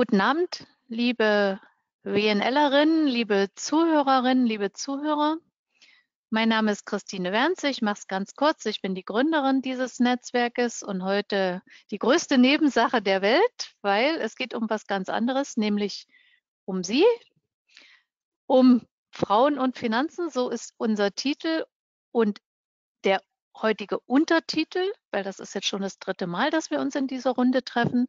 Guten Abend, liebe WNLerinnen, liebe Zuhörerinnen, liebe Zuhörer. Mein Name ist Christine Wernze. Ich mache es ganz kurz. Ich bin die Gründerin dieses Netzwerkes und heute die größte Nebensache der Welt, weil es geht um was ganz anderes, nämlich um Sie, um Frauen und Finanzen. So ist unser Titel und der heutige Untertitel, weil das ist jetzt schon das dritte Mal, dass wir uns in dieser Runde treffen,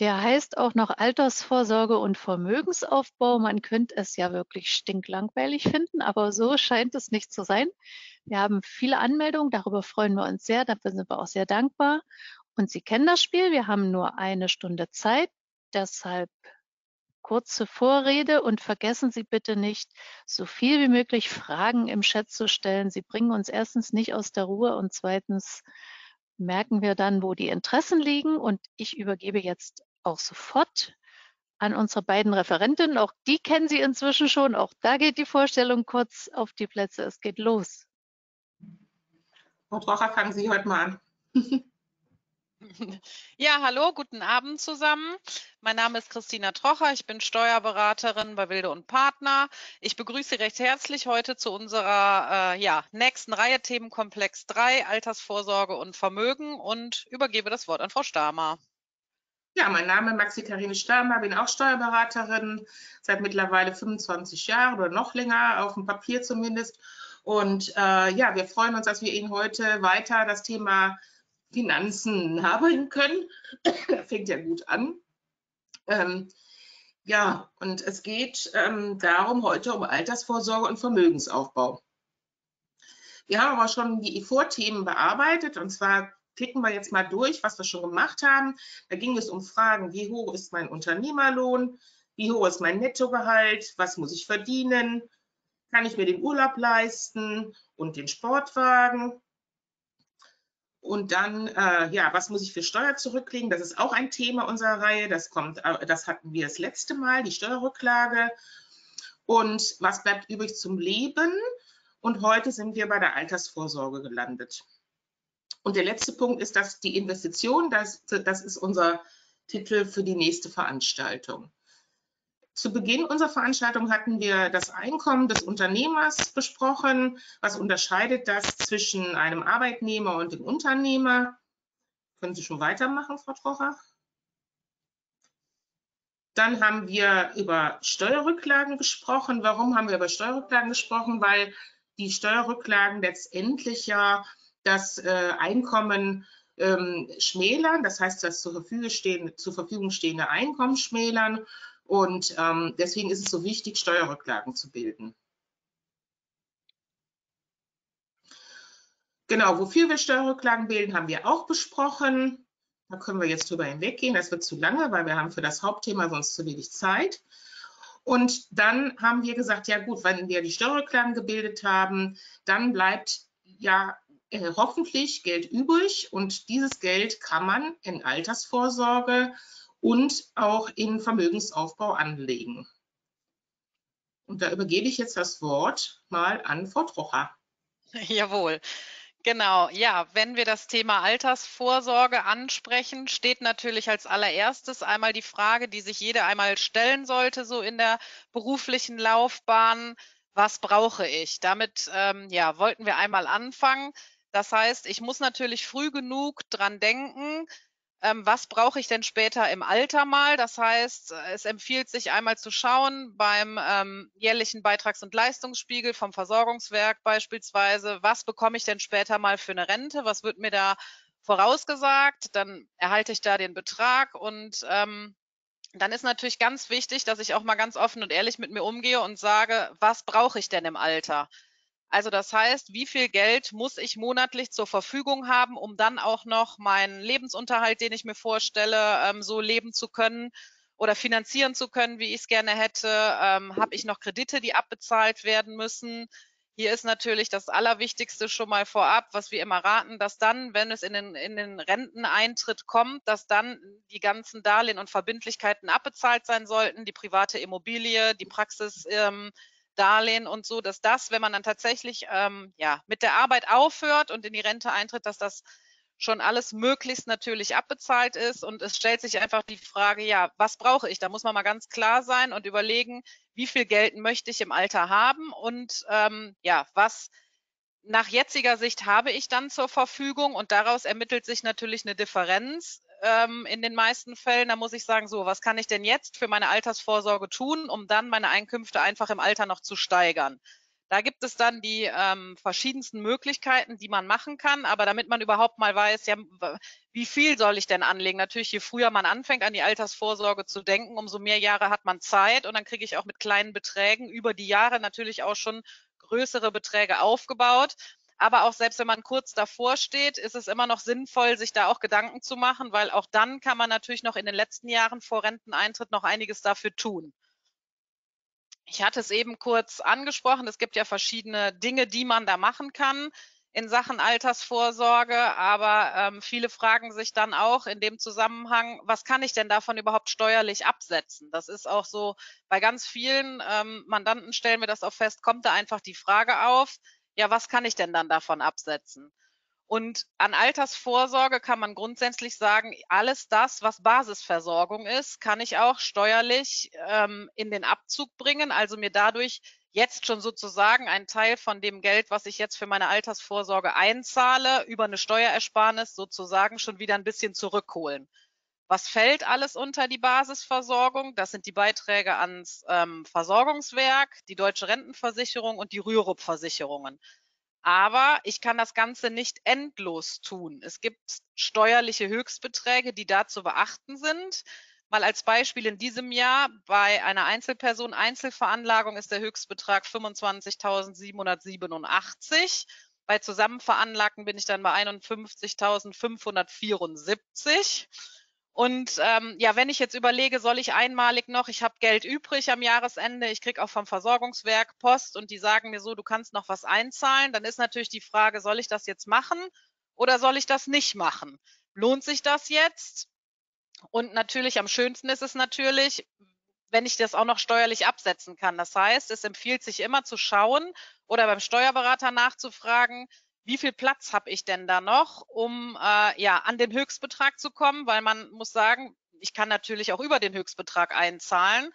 der heißt auch noch Altersvorsorge und Vermögensaufbau. Man könnte es ja wirklich stinklangweilig finden, aber so scheint es nicht zu sein. Wir haben viele Anmeldungen, darüber freuen wir uns sehr, dafür sind wir auch sehr dankbar. Und Sie kennen das Spiel, wir haben nur eine Stunde Zeit, deshalb kurze Vorrede und vergessen Sie bitte nicht, so viel wie möglich Fragen im Chat zu stellen. Sie bringen uns erstens nicht aus der Ruhe und zweitens merken wir dann, wo die Interessen liegen. Und ich übergebe jetzt auch sofort an unsere beiden Referentinnen. Auch die kennen Sie inzwischen schon. Auch da geht die Vorstellung kurz auf die Plätze. Es geht los. Frau Trocher, fangen Sie heute mal an. Ja, hallo, guten Abend zusammen. Mein Name ist Christina Trocher, ich bin Steuerberaterin bei Wilde und Partner. Ich begrüße Sie recht herzlich heute zu unserer äh, ja, nächsten Reihe Themenkomplex 3, Altersvorsorge und Vermögen und übergebe das Wort an Frau Stamer. Ja, mein Name ist Maxi-Karine Stamer, bin auch Steuerberaterin seit mittlerweile 25 Jahren oder noch länger, auf dem Papier zumindest. Und äh, ja, wir freuen uns, dass wir Ihnen heute weiter das Thema Finanzen haben können. Fängt ja gut an. Ähm, ja, und es geht ähm, darum heute um Altersvorsorge und Vermögensaufbau. Wir haben aber schon die Vorthemen bearbeitet und zwar klicken wir jetzt mal durch, was wir schon gemacht haben. Da ging es um Fragen, wie hoch ist mein Unternehmerlohn, wie hoch ist mein Nettogehalt, was muss ich verdienen, kann ich mir den Urlaub leisten und den Sportwagen, und dann, äh, ja, was muss ich für Steuer zurücklegen? Das ist auch ein Thema unserer Reihe. Das kommt, äh, das hatten wir das letzte Mal, die Steuerrücklage. Und was bleibt übrig zum Leben? Und heute sind wir bei der Altersvorsorge gelandet. Und der letzte Punkt ist, dass die Investition, das, das ist unser Titel für die nächste Veranstaltung. Zu Beginn unserer Veranstaltung hatten wir das Einkommen des Unternehmers besprochen. Was unterscheidet das zwischen einem Arbeitnehmer und dem Unternehmer? Können Sie schon weitermachen, Frau Trocher? Dann haben wir über Steuerrücklagen gesprochen. Warum haben wir über Steuerrücklagen gesprochen? Weil die Steuerrücklagen letztendlich ja das äh, Einkommen ähm, schmälern, das heißt das zur Verfügung, stehende, zur Verfügung stehende Einkommen schmälern und ähm, deswegen ist es so wichtig, Steuerrücklagen zu bilden. Genau, wofür wir Steuerrücklagen bilden, haben wir auch besprochen. Da können wir jetzt drüber hinweggehen. Das wird zu lange, weil wir haben für das Hauptthema sonst zu wenig Zeit. Und dann haben wir gesagt, ja gut, wenn wir die Steuerrücklagen gebildet haben, dann bleibt ja äh, hoffentlich Geld übrig und dieses Geld kann man in Altersvorsorge und auch in Vermögensaufbau anlegen. Und da übergebe ich jetzt das Wort mal an Frau Trocher. Jawohl. Genau, ja, wenn wir das Thema Altersvorsorge ansprechen, steht natürlich als allererstes einmal die Frage, die sich jeder einmal stellen sollte, so in der beruflichen Laufbahn, was brauche ich? Damit ähm, ja, wollten wir einmal anfangen. Das heißt, ich muss natürlich früh genug dran denken, ähm, was brauche ich denn später im Alter mal? Das heißt, äh, es empfiehlt sich einmal zu schauen beim ähm, jährlichen Beitrags- und Leistungsspiegel vom Versorgungswerk beispielsweise, was bekomme ich denn später mal für eine Rente? Was wird mir da vorausgesagt? Dann erhalte ich da den Betrag und ähm, dann ist natürlich ganz wichtig, dass ich auch mal ganz offen und ehrlich mit mir umgehe und sage, was brauche ich denn im Alter? Also das heißt, wie viel Geld muss ich monatlich zur Verfügung haben, um dann auch noch meinen Lebensunterhalt, den ich mir vorstelle, ähm, so leben zu können oder finanzieren zu können, wie ich es gerne hätte? Ähm, Habe ich noch Kredite, die abbezahlt werden müssen? Hier ist natürlich das Allerwichtigste schon mal vorab, was wir immer raten, dass dann, wenn es in den, in den Renteneintritt kommt, dass dann die ganzen Darlehen und Verbindlichkeiten abbezahlt sein sollten, die private Immobilie, die Praxis. Ähm, Darlehen und so, dass das, wenn man dann tatsächlich ähm, ja, mit der Arbeit aufhört und in die Rente eintritt, dass das schon alles möglichst natürlich abbezahlt ist. Und es stellt sich einfach die Frage, ja, was brauche ich? Da muss man mal ganz klar sein und überlegen, wie viel Geld möchte ich im Alter haben und ähm, ja, was nach jetziger Sicht habe ich dann zur Verfügung und daraus ermittelt sich natürlich eine Differenz ähm, in den meisten Fällen. Da muss ich sagen, so, was kann ich denn jetzt für meine Altersvorsorge tun, um dann meine Einkünfte einfach im Alter noch zu steigern? Da gibt es dann die ähm, verschiedensten Möglichkeiten, die man machen kann. Aber damit man überhaupt mal weiß, ja, wie viel soll ich denn anlegen? Natürlich, je früher man anfängt, an die Altersvorsorge zu denken, umso mehr Jahre hat man Zeit. Und dann kriege ich auch mit kleinen Beträgen über die Jahre natürlich auch schon größere Beträge aufgebaut. Aber auch selbst wenn man kurz davor steht, ist es immer noch sinnvoll, sich da auch Gedanken zu machen, weil auch dann kann man natürlich noch in den letzten Jahren vor Renteneintritt noch einiges dafür tun. Ich hatte es eben kurz angesprochen. Es gibt ja verschiedene Dinge, die man da machen kann in Sachen Altersvorsorge, aber ähm, viele fragen sich dann auch in dem Zusammenhang, was kann ich denn davon überhaupt steuerlich absetzen? Das ist auch so, bei ganz vielen ähm, Mandanten stellen wir das auch fest, kommt da einfach die Frage auf, ja, was kann ich denn dann davon absetzen? Und an Altersvorsorge kann man grundsätzlich sagen, alles das, was Basisversorgung ist, kann ich auch steuerlich ähm, in den Abzug bringen, also mir dadurch jetzt schon sozusagen einen Teil von dem Geld, was ich jetzt für meine Altersvorsorge einzahle, über eine Steuerersparnis sozusagen schon wieder ein bisschen zurückholen. Was fällt alles unter die Basisversorgung? Das sind die Beiträge ans ähm, Versorgungswerk, die Deutsche Rentenversicherung und die Rürup-Versicherungen. Aber ich kann das Ganze nicht endlos tun. Es gibt steuerliche Höchstbeträge, die da zu beachten sind. Mal als Beispiel in diesem Jahr bei einer Einzelperson Einzelveranlagung ist der Höchstbetrag 25.787. Bei Zusammenveranlagten bin ich dann bei 51.574. Und ähm, ja, wenn ich jetzt überlege, soll ich einmalig noch, ich habe Geld übrig am Jahresende, ich kriege auch vom Versorgungswerk Post und die sagen mir so, du kannst noch was einzahlen, dann ist natürlich die Frage, soll ich das jetzt machen oder soll ich das nicht machen? Lohnt sich das jetzt? Und natürlich am schönsten ist es natürlich, wenn ich das auch noch steuerlich absetzen kann. Das heißt, es empfiehlt sich immer zu schauen oder beim Steuerberater nachzufragen, wie viel Platz habe ich denn da noch, um äh, ja an den Höchstbetrag zu kommen, weil man muss sagen, ich kann natürlich auch über den Höchstbetrag einzahlen,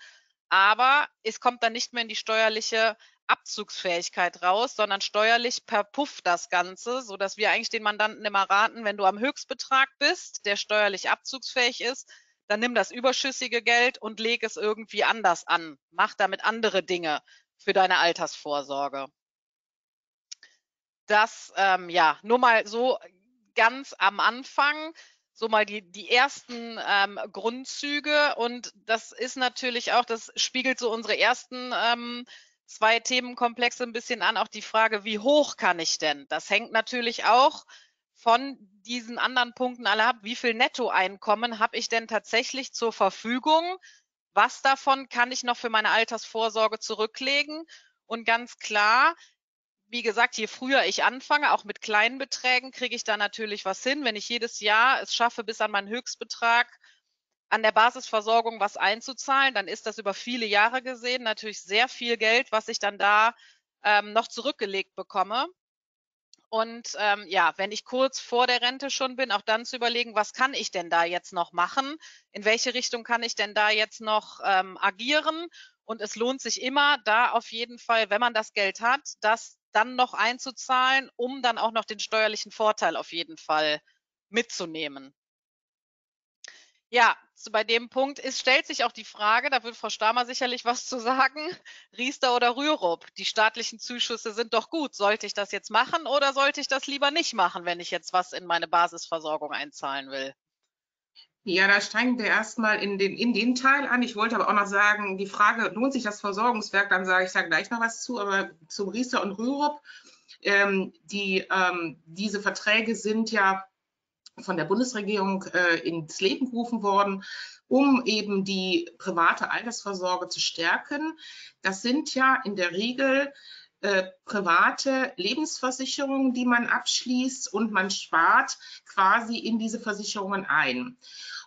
aber es kommt dann nicht mehr in die steuerliche Abzugsfähigkeit raus, sondern steuerlich verpufft das Ganze, so dass wir eigentlich den Mandanten immer raten, wenn du am Höchstbetrag bist, der steuerlich abzugsfähig ist, dann nimm das überschüssige Geld und leg es irgendwie anders an. Mach damit andere Dinge für deine Altersvorsorge das ähm, ja nur mal so ganz am Anfang so mal die, die ersten ähm, Grundzüge und das ist natürlich auch, das spiegelt so unsere ersten ähm, zwei Themenkomplexe ein bisschen an, auch die Frage, wie hoch kann ich denn? Das hängt natürlich auch von diesen anderen Punkten alle ab. Wie viel Nettoeinkommen habe ich denn tatsächlich zur Verfügung? Was davon kann ich noch für meine Altersvorsorge zurücklegen? Und ganz klar, wie gesagt, je früher ich anfange, auch mit kleinen Beträgen, kriege ich da natürlich was hin. Wenn ich jedes Jahr es schaffe, bis an meinen Höchstbetrag an der Basisversorgung was einzuzahlen, dann ist das über viele Jahre gesehen natürlich sehr viel Geld, was ich dann da ähm, noch zurückgelegt bekomme. Und ähm, ja, wenn ich kurz vor der Rente schon bin, auch dann zu überlegen, was kann ich denn da jetzt noch machen? In welche Richtung kann ich denn da jetzt noch ähm, agieren? Und es lohnt sich immer, da auf jeden Fall, wenn man das Geld hat, das dann noch einzuzahlen, um dann auch noch den steuerlichen Vorteil auf jeden Fall mitzunehmen. Ja, so bei dem Punkt ist, stellt sich auch die Frage, da wird Frau Stamer sicherlich was zu sagen, Riester oder Rürup, die staatlichen Zuschüsse sind doch gut. Sollte ich das jetzt machen oder sollte ich das lieber nicht machen, wenn ich jetzt was in meine Basisversorgung einzahlen will? Ja, da steigen wir erstmal in den, in den Teil an. Ich wollte aber auch noch sagen, die Frage, lohnt sich das Versorgungswerk? Dann sage ich da gleich noch was zu, aber zum Riester und Rürup, ähm, die, ähm, diese Verträge sind ja von der Bundesregierung äh, ins Leben gerufen worden, um eben die private Altersvorsorge zu stärken. Das sind ja in der Regel äh, private Lebensversicherungen, die man abschließt und man spart quasi in diese Versicherungen ein.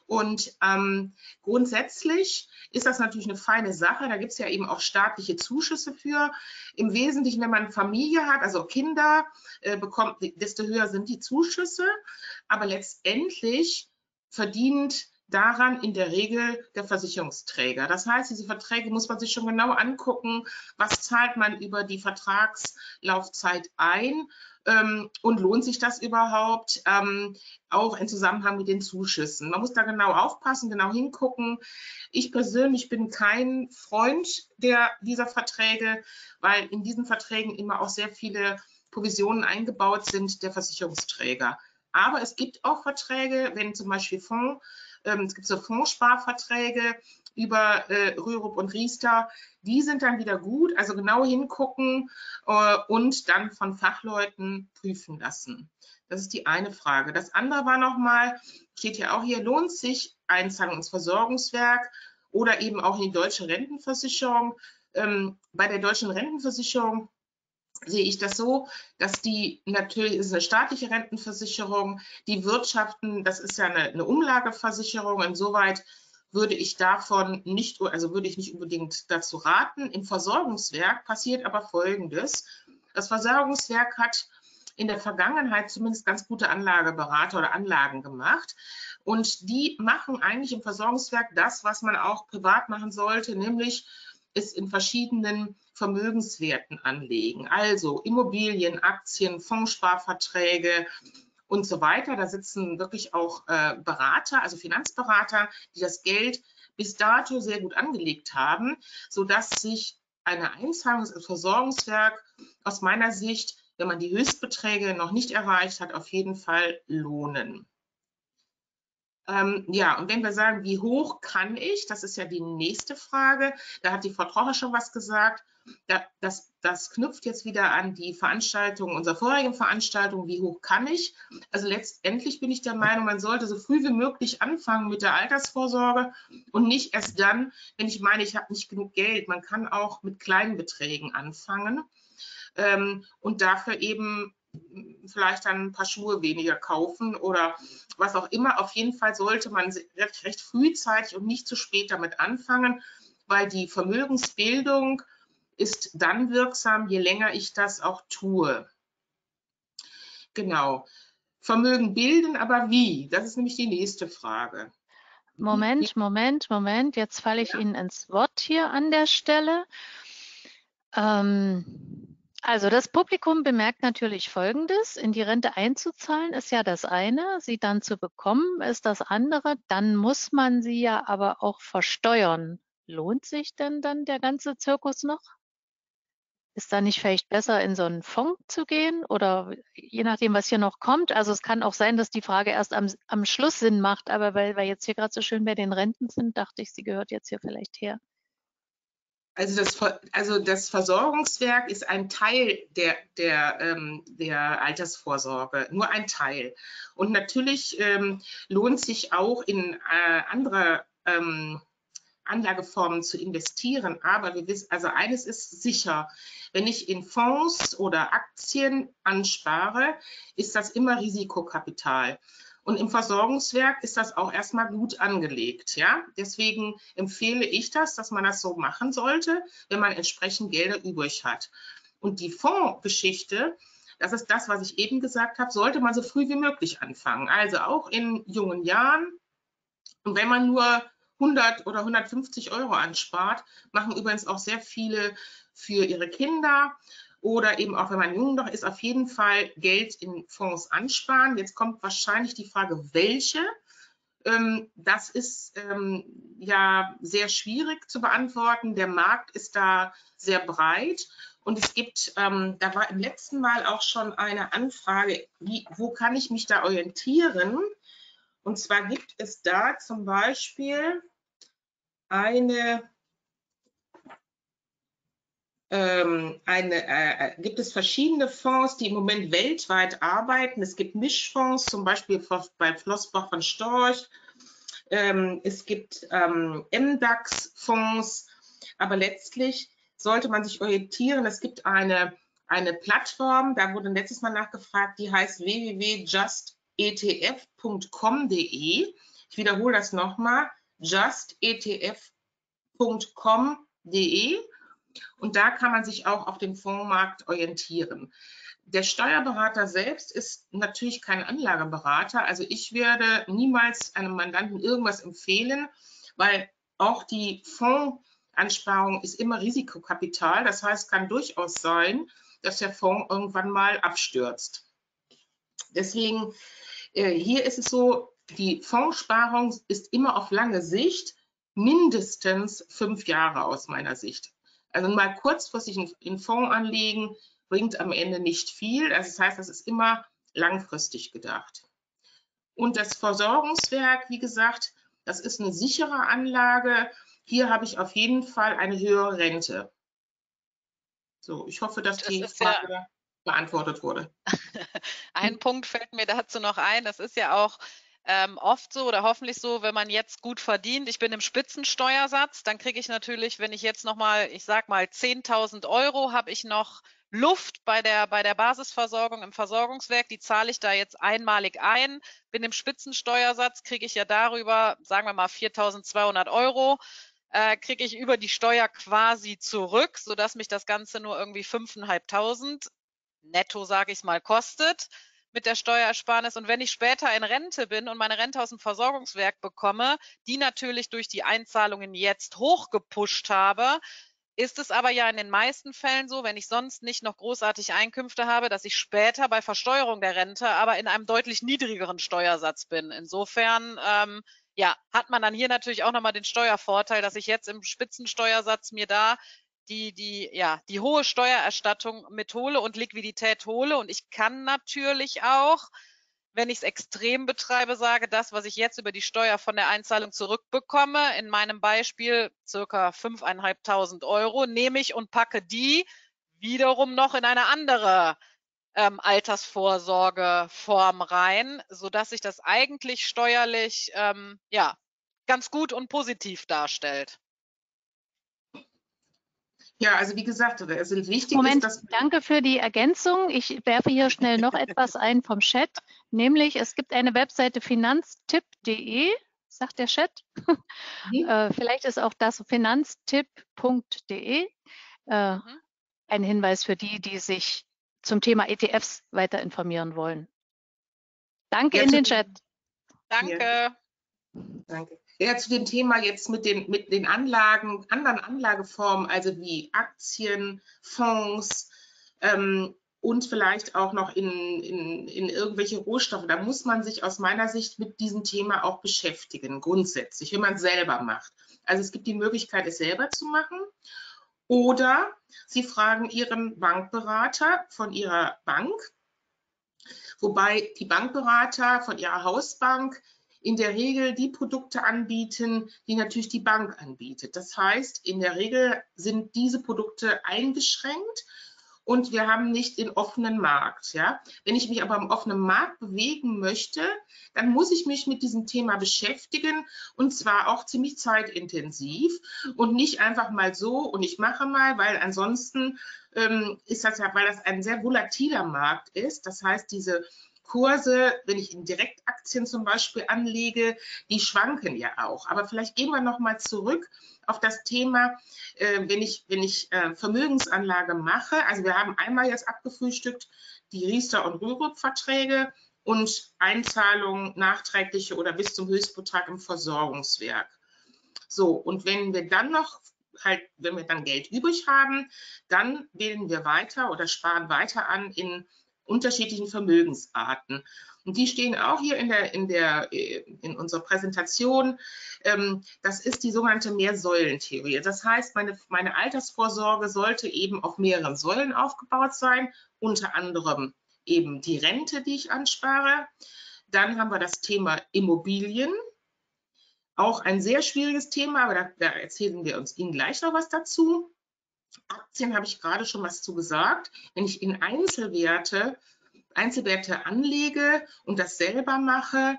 Und ähm, grundsätzlich ist das natürlich eine feine Sache. Da gibt es ja eben auch staatliche Zuschüsse für. Im Wesentlichen, wenn man Familie hat, also Kinder äh, bekommt, desto höher sind die Zuschüsse. Aber letztendlich verdient daran in der Regel der Versicherungsträger. Das heißt, diese Verträge muss man sich schon genau angucken, was zahlt man über die Vertragslaufzeit ein ähm, und lohnt sich das überhaupt, ähm, auch im Zusammenhang mit den Zuschüssen. Man muss da genau aufpassen, genau hingucken. Ich persönlich bin kein Freund der, dieser Verträge, weil in diesen Verträgen immer auch sehr viele Provisionen eingebaut sind der Versicherungsträger. Aber es gibt auch Verträge, wenn zum Beispiel Fonds ähm, es gibt so Fondssparverträge über äh, Rürup und Riester. Die sind dann wieder gut, also genau hingucken äh, und dann von Fachleuten prüfen lassen. Das ist die eine Frage. Das andere war nochmal, steht ja auch hier, lohnt sich Einzahlung ins Versorgungswerk oder eben auch in die deutsche Rentenversicherung. Ähm, bei der deutschen Rentenversicherung sehe ich das so, dass die natürlich ist eine staatliche Rentenversicherung, die Wirtschaften, das ist ja eine, eine Umlageversicherung. Insoweit würde ich davon nicht, also würde ich nicht unbedingt dazu raten. Im Versorgungswerk passiert aber Folgendes. Das Versorgungswerk hat in der Vergangenheit zumindest ganz gute Anlageberater oder Anlagen gemacht. Und die machen eigentlich im Versorgungswerk das, was man auch privat machen sollte, nämlich es in verschiedenen Vermögenswerten anlegen. Also Immobilien, Aktien, Fondssparverträge und so weiter. Da sitzen wirklich auch äh, Berater, also Finanzberater, die das Geld bis dato sehr gut angelegt haben, sodass sich eine Einzahlung ins Versorgungswerk aus meiner Sicht, wenn man die Höchstbeträge noch nicht erreicht hat, auf jeden Fall lohnen. Ähm, ja, und wenn wir sagen, wie hoch kann ich, das ist ja die nächste Frage, da hat die Frau Trocher schon was gesagt, da, das, das knüpft jetzt wieder an die Veranstaltung, unserer vorigen Veranstaltung, wie hoch kann ich? Also letztendlich bin ich der Meinung, man sollte so früh wie möglich anfangen mit der Altersvorsorge und nicht erst dann, wenn ich meine, ich habe nicht genug Geld. Man kann auch mit kleinen Beträgen anfangen ähm, und dafür eben vielleicht dann ein paar Schuhe weniger kaufen oder was auch immer. Auf jeden Fall sollte man recht, recht frühzeitig und nicht zu spät damit anfangen, weil die Vermögensbildung ist dann wirksam, je länger ich das auch tue. Genau. Vermögen bilden, aber wie? Das ist nämlich die nächste Frage. Moment, Moment, Moment. Jetzt falle ich ja. Ihnen ins Wort hier an der Stelle. Ähm, also das Publikum bemerkt natürlich Folgendes. In die Rente einzuzahlen ist ja das eine, sie dann zu bekommen ist das andere. Dann muss man sie ja aber auch versteuern. Lohnt sich denn dann der ganze Zirkus noch? Ist da nicht vielleicht besser, in so einen Fonds zu gehen oder je nachdem, was hier noch kommt? Also es kann auch sein, dass die Frage erst am, am Schluss Sinn macht, aber weil wir jetzt hier gerade so schön bei den Renten sind, dachte ich, sie gehört jetzt hier vielleicht her. Also das, also das Versorgungswerk ist ein Teil der, der, ähm, der Altersvorsorge, nur ein Teil. Und natürlich ähm, lohnt sich auch in äh, andere ähm, Anlageformen zu investieren. Aber wir wissen, also eines ist sicher, wenn ich in Fonds oder Aktien anspare, ist das immer Risikokapital. Und im Versorgungswerk ist das auch erstmal gut angelegt. Ja? Deswegen empfehle ich das, dass man das so machen sollte, wenn man entsprechend Gelder übrig hat. Und die Fondsgeschichte, das ist das, was ich eben gesagt habe, sollte man so früh wie möglich anfangen. Also auch in jungen Jahren. Und wenn man nur 100 oder 150 Euro anspart, machen übrigens auch sehr viele für ihre Kinder oder eben auch wenn man jung noch ist, auf jeden Fall Geld in Fonds ansparen. Jetzt kommt wahrscheinlich die Frage, welche. Ähm, das ist ähm, ja sehr schwierig zu beantworten. Der Markt ist da sehr breit. Und es gibt, ähm, da war im letzten Mal auch schon eine Anfrage, wie, wo kann ich mich da orientieren? Und zwar gibt es da zum Beispiel eine ähm, eine, äh, äh, gibt es verschiedene Fonds, die im Moment weltweit arbeiten. Es gibt Mischfonds, zum Beispiel bei Flossbach von Storch. Ähm, es gibt ähm, MDAX-Fonds, aber letztlich sollte man sich orientieren. Es gibt eine, eine Plattform, da wurde letztes Mal nachgefragt, die heißt www.justetf.com.de. Ich wiederhole das nochmal, justetf.com.de und da kann man sich auch auf dem Fondsmarkt orientieren. Der Steuerberater selbst ist natürlich kein Anlageberater. Also ich werde niemals einem Mandanten irgendwas empfehlen, weil auch die Fondsansparung ist immer Risikokapital. Das heißt, kann durchaus sein, dass der Fonds irgendwann mal abstürzt. Deswegen, äh, hier ist es so, die Fondssparung ist immer auf lange Sicht mindestens fünf Jahre aus meiner Sicht. Also mal kurzfristig in Fonds anlegen, bringt am Ende nicht viel. Also das heißt, das ist immer langfristig gedacht. Und das Versorgungswerk, wie gesagt, das ist eine sichere Anlage. Hier habe ich auf jeden Fall eine höhere Rente. So, ich hoffe, dass das die Frage ja beantwortet wurde. Ein Punkt fällt mir dazu noch ein. Das ist ja auch ähm, oft so oder hoffentlich so, wenn man jetzt gut verdient. Ich bin im Spitzensteuersatz, dann kriege ich natürlich, wenn ich jetzt nochmal, ich sag mal 10.000 Euro, habe ich noch Luft bei der, bei der Basisversorgung im Versorgungswerk, die zahle ich da jetzt einmalig ein. Bin im Spitzensteuersatz, kriege ich ja darüber, sagen wir mal 4.200 Euro, äh, kriege ich über die Steuer quasi zurück, sodass mich das Ganze nur irgendwie 5.500 netto, sage ich mal, kostet mit der Steuersparnis. Und wenn ich später in Rente bin und meine Rente aus dem Versorgungswerk bekomme, die natürlich durch die Einzahlungen jetzt hochgepusht habe, ist es aber ja in den meisten Fällen so, wenn ich sonst nicht noch großartig Einkünfte habe, dass ich später bei Versteuerung der Rente aber in einem deutlich niedrigeren Steuersatz bin. Insofern ähm, ja, hat man dann hier natürlich auch nochmal den Steuervorteil, dass ich jetzt im Spitzensteuersatz mir da die, die, ja, die hohe Steuererstattung mithole und Liquidität hole. Und ich kann natürlich auch wenn ich es extrem betreibe, sage, das, was ich jetzt über die Steuer von der Einzahlung zurückbekomme, in meinem Beispiel circa 5.500 Euro, nehme ich und packe die wiederum noch in eine andere ähm, Altersvorsorgeform rein, sodass sich das eigentlich steuerlich ähm, ja, ganz gut und positiv darstellt. Ja, also wie gesagt, also wichtig Moment, ist, dass danke für die Ergänzung. Ich werfe hier schnell noch etwas ein vom Chat, nämlich es gibt eine Webseite finanztipp.de, sagt der Chat. Mhm. äh, vielleicht ist auch das finanztipp.de äh, mhm. ein Hinweis für die, die sich zum Thema ETFs weiter informieren wollen. Danke Jetzt in den Chat. Danke. Ja. Danke. Ja, zu dem Thema jetzt mit den, mit den Anlagen, anderen Anlageformen, also wie Aktien, Fonds ähm, und vielleicht auch noch in, in, in irgendwelche Rohstoffe, da muss man sich aus meiner Sicht mit diesem Thema auch beschäftigen, grundsätzlich, wenn man es selber macht. Also es gibt die Möglichkeit, es selber zu machen. Oder Sie fragen Ihren Bankberater von Ihrer Bank, wobei die Bankberater von Ihrer Hausbank in der Regel die Produkte anbieten, die natürlich die Bank anbietet. Das heißt, in der Regel sind diese Produkte eingeschränkt und wir haben nicht den offenen Markt. Ja? Wenn ich mich aber im offenen Markt bewegen möchte, dann muss ich mich mit diesem Thema beschäftigen und zwar auch ziemlich zeitintensiv und nicht einfach mal so und ich mache mal, weil ansonsten ähm, ist das ja, weil das ein sehr volatiler Markt ist. Das heißt, diese Kurse, wenn ich in Direktaktien zum Beispiel anlege, die schwanken ja auch. Aber vielleicht gehen wir noch mal zurück auf das Thema, äh, wenn ich, wenn ich äh, Vermögensanlage mache. Also wir haben einmal jetzt abgefrühstückt die Riester- und Rürup-Verträge und Einzahlungen nachträgliche oder bis zum Höchstbetrag im Versorgungswerk. So, und wenn wir dann noch halt, wenn wir dann Geld übrig haben, dann wählen wir weiter oder sparen weiter an in unterschiedlichen Vermögensarten. Und die stehen auch hier in, der, in, der, äh, in unserer Präsentation. Ähm, das ist die sogenannte Mehrsäulentheorie. Das heißt, meine, meine Altersvorsorge sollte eben auf mehreren Säulen aufgebaut sein, unter anderem eben die Rente, die ich anspare. Dann haben wir das Thema Immobilien. Auch ein sehr schwieriges Thema, aber da, da erzählen wir uns Ihnen gleich noch was dazu. Aktien habe ich gerade schon was zu gesagt. Wenn ich in Einzelwerte, Einzelwerte anlege und das selber mache,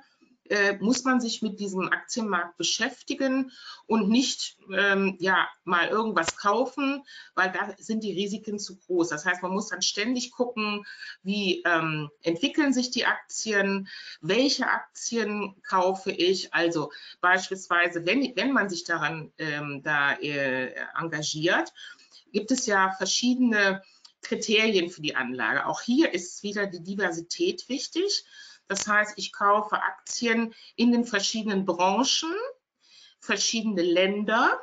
äh, muss man sich mit diesem Aktienmarkt beschäftigen und nicht ähm, ja mal irgendwas kaufen, weil da sind die Risiken zu groß. Das heißt, man muss dann ständig gucken, wie ähm, entwickeln sich die Aktien, welche Aktien kaufe ich. Also beispielsweise, wenn, wenn man sich daran ähm, da äh, engagiert, gibt es ja verschiedene Kriterien für die Anlage. Auch hier ist wieder die Diversität wichtig. Das heißt, ich kaufe Aktien in den verschiedenen Branchen, verschiedene Länder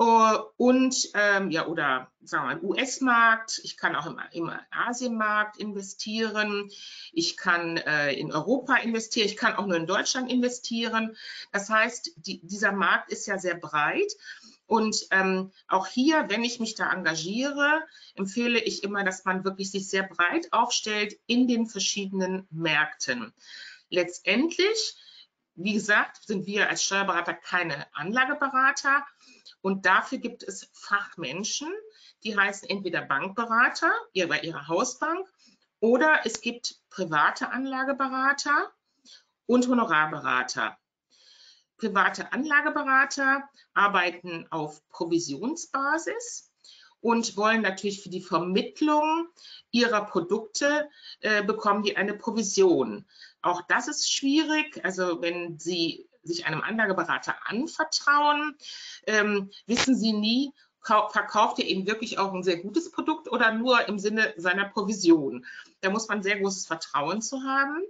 uh, und ähm, ja oder sagen wir US-Markt. Ich kann auch im, im Asienmarkt investieren. Ich kann äh, in Europa investieren. Ich kann auch nur in Deutschland investieren. Das heißt, die, dieser Markt ist ja sehr breit und ähm, auch hier, wenn ich mich da engagiere, empfehle ich immer, dass man wirklich sich sehr breit aufstellt in den verschiedenen Märkten. Letztendlich, wie gesagt, sind wir als Steuerberater keine Anlageberater und dafür gibt es Fachmenschen, die heißen entweder Bankberater bei ihrer Hausbank oder es gibt private Anlageberater und Honorarberater. Private Anlageberater arbeiten auf Provisionsbasis und wollen natürlich für die Vermittlung ihrer Produkte äh, bekommen die eine Provision. Auch das ist schwierig. Also wenn Sie sich einem Anlageberater anvertrauen, ähm, wissen Sie nie, verkauft er Ihnen wirklich auch ein sehr gutes Produkt oder nur im Sinne seiner Provision. Da muss man sehr großes Vertrauen zu haben.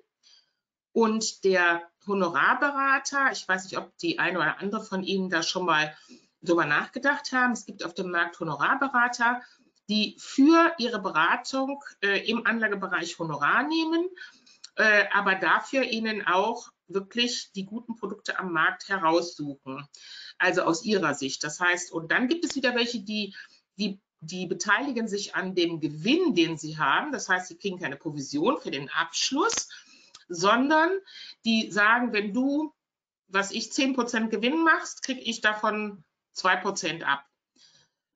Und der Honorarberater, ich weiß nicht, ob die eine oder andere von Ihnen da schon mal drüber nachgedacht haben. Es gibt auf dem Markt Honorarberater, die für ihre Beratung äh, im Anlagebereich Honorar nehmen, äh, aber dafür ihnen auch wirklich die guten Produkte am Markt heraussuchen. Also aus ihrer Sicht. Das heißt, und dann gibt es wieder welche, die, die, die beteiligen sich an dem Gewinn, den sie haben. Das heißt, sie kriegen keine Provision für den Abschluss, sondern die sagen, wenn du, was ich 10% Gewinn machst, kriege ich davon 2% ab.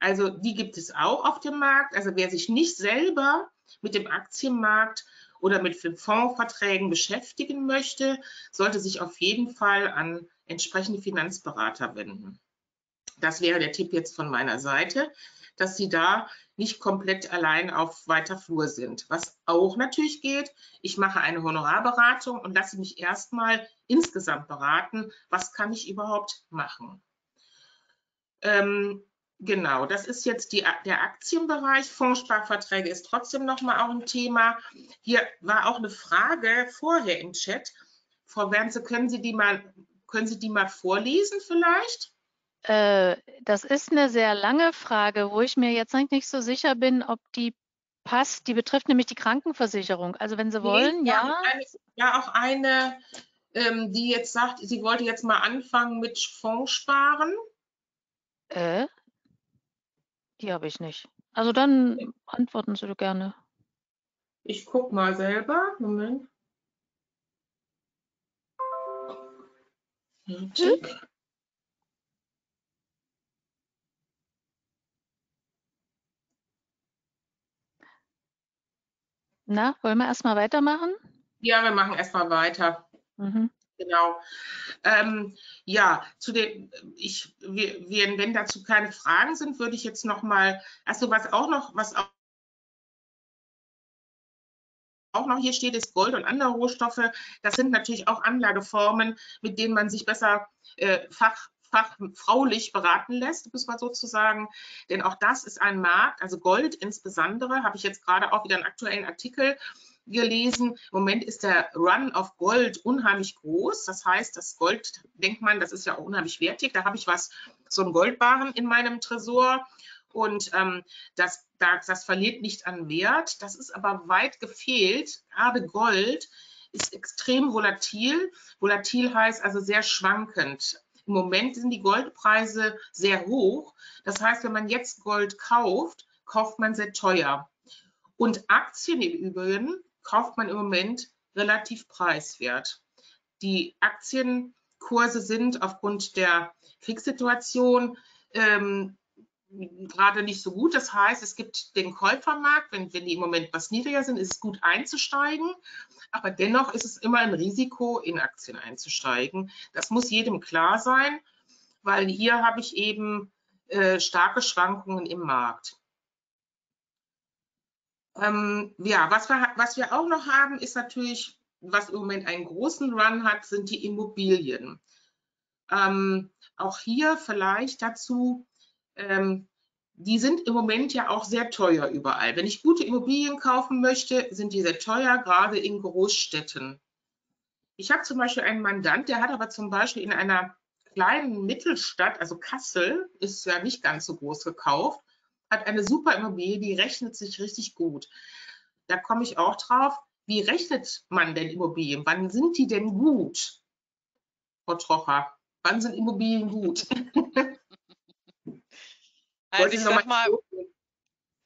Also die gibt es auch auf dem Markt. Also wer sich nicht selber mit dem Aktienmarkt oder mit Fondsverträgen beschäftigen möchte, sollte sich auf jeden Fall an entsprechende Finanzberater wenden. Das wäre der Tipp jetzt von meiner Seite, dass Sie da nicht komplett allein auf weiter Flur sind. Was auch natürlich geht, ich mache eine Honorarberatung und lasse mich erstmal insgesamt beraten, was kann ich überhaupt machen. Ähm, genau, das ist jetzt die, der Aktienbereich. Fondssparverträge ist trotzdem nochmal auch ein Thema. Hier war auch eine Frage vorher im Chat. Frau Wernze, können Sie die mal, können Sie die mal vorlesen vielleicht? Äh, das ist eine sehr lange Frage, wo ich mir jetzt nicht so sicher bin, ob die passt. Die betrifft nämlich die Krankenversicherung. Also wenn Sie wollen, ja. Eine, ja, auch eine, ähm, die jetzt sagt, sie wollte jetzt mal anfangen mit Fondssparen. Äh, die habe ich nicht. Also dann antworten Sie doch gerne. Ich gucke mal selber. Moment. Fertig. Na, wollen wir erstmal weitermachen? Ja, wir machen erstmal weiter. Mhm. Genau. Ähm, ja, zu dem, ich, wir, wir, wenn dazu keine Fragen sind, würde ich jetzt noch mal, also was auch noch, was auch auch noch hier steht, ist Gold und andere Rohstoffe. Das sind natürlich auch Anlageformen, mit denen man sich besser äh, fach, fachfraulich beraten lässt, muss man sozusagen. Denn auch das ist ein Markt, also Gold insbesondere, habe ich jetzt gerade auch wieder einen aktuellen Artikel gelesen. Im Moment ist der Run auf Gold unheimlich groß. Das heißt, das Gold, denkt man, das ist ja auch unheimlich wertig. Da habe ich was, so einen Goldbarren in meinem Tresor und ähm, das, das, das verliert nicht an Wert. Das ist aber weit gefehlt. Gerade Gold ist extrem volatil. Volatil heißt also sehr schwankend. Im Moment sind die Goldpreise sehr hoch. Das heißt, wenn man jetzt Gold kauft, kauft man sehr teuer. Und Aktien im Übrigen kauft man im Moment relativ preiswert. Die Aktienkurse sind aufgrund der Kriegssituation ähm, gerade nicht so gut. Das heißt, es gibt den Käufermarkt, wenn, wenn die im Moment was niedriger sind, ist es gut einzusteigen. Aber dennoch ist es immer ein Risiko, in Aktien einzusteigen. Das muss jedem klar sein, weil hier habe ich eben äh, starke Schwankungen im Markt. Ähm, ja, was wir, was wir auch noch haben, ist natürlich, was im Moment einen großen Run hat, sind die Immobilien. Ähm, auch hier vielleicht dazu, ähm, die sind im Moment ja auch sehr teuer überall. Wenn ich gute Immobilien kaufen möchte, sind die sehr teuer, gerade in Großstädten. Ich habe zum Beispiel einen Mandant, der hat aber zum Beispiel in einer kleinen Mittelstadt, also Kassel, ist ja nicht ganz so groß gekauft, hat eine super Immobilie, die rechnet sich richtig gut. Da komme ich auch drauf, wie rechnet man denn Immobilien? Wann sind die denn gut? Frau Trocher, wann sind Immobilien gut? Also ich sag mal,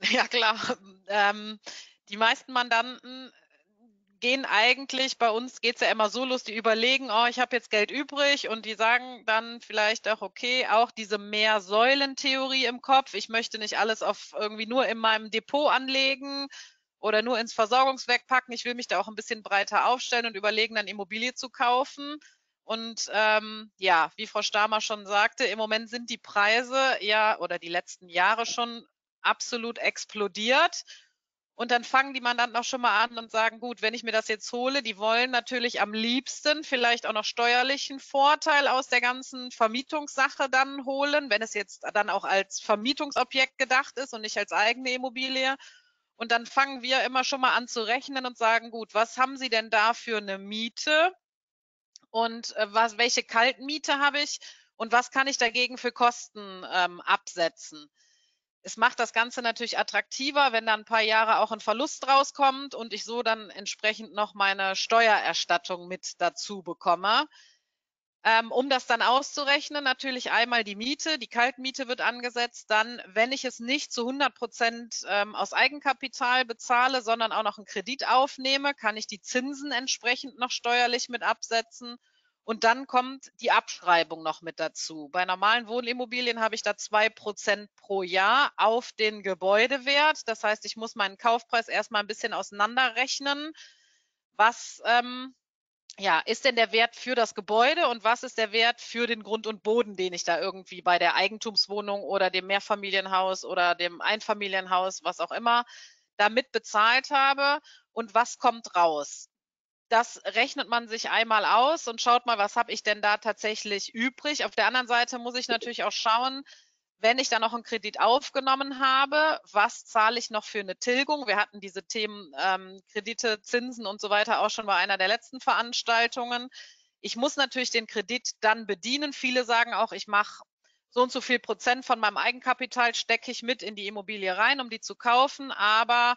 ja klar, ähm, die meisten Mandanten gehen eigentlich, bei uns geht es ja immer so los, die überlegen, oh, ich habe jetzt Geld übrig und die sagen dann vielleicht auch, okay, auch diese Mehrsäulen-Theorie im Kopf, ich möchte nicht alles auf irgendwie nur in meinem Depot anlegen oder nur ins Versorgungswerk packen, ich will mich da auch ein bisschen breiter aufstellen und überlegen, dann Immobilie zu kaufen. Und ähm, ja, wie Frau Stamer schon sagte, im Moment sind die Preise ja oder die letzten Jahre schon absolut explodiert. Und dann fangen die Mandanten auch schon mal an und sagen, gut, wenn ich mir das jetzt hole, die wollen natürlich am liebsten vielleicht auch noch steuerlichen Vorteil aus der ganzen Vermietungssache dann holen, wenn es jetzt dann auch als Vermietungsobjekt gedacht ist und nicht als eigene Immobilie. Und dann fangen wir immer schon mal an zu rechnen und sagen, gut, was haben Sie denn da für eine Miete? Und äh, was, welche Kaltmiete habe ich und was kann ich dagegen für Kosten ähm, absetzen. Es macht das Ganze natürlich attraktiver, wenn da ein paar Jahre auch ein Verlust rauskommt und ich so dann entsprechend noch meine Steuererstattung mit dazu bekomme. Ähm, um das dann auszurechnen, natürlich einmal die Miete, die Kaltmiete wird angesetzt. Dann, wenn ich es nicht zu 100 Prozent ähm, aus Eigenkapital bezahle, sondern auch noch einen Kredit aufnehme, kann ich die Zinsen entsprechend noch steuerlich mit absetzen. Und dann kommt die Abschreibung noch mit dazu. Bei normalen Wohnimmobilien habe ich da zwei Prozent pro Jahr auf den Gebäudewert. Das heißt, ich muss meinen Kaufpreis erstmal ein bisschen auseinanderrechnen. Was ähm, ja, ist denn der Wert für das Gebäude und was ist der Wert für den Grund und Boden, den ich da irgendwie bei der Eigentumswohnung oder dem Mehrfamilienhaus oder dem Einfamilienhaus, was auch immer, damit bezahlt habe und was kommt raus? Das rechnet man sich einmal aus und schaut mal, was habe ich denn da tatsächlich übrig. Auf der anderen Seite muss ich natürlich auch schauen, wenn ich dann noch einen Kredit aufgenommen habe, was zahle ich noch für eine Tilgung? Wir hatten diese Themen ähm, Kredite, Zinsen und so weiter auch schon bei einer der letzten Veranstaltungen. Ich muss natürlich den Kredit dann bedienen. Viele sagen auch, ich mache so und so viel Prozent von meinem Eigenkapital stecke ich mit in die Immobilie rein, um die zu kaufen. Aber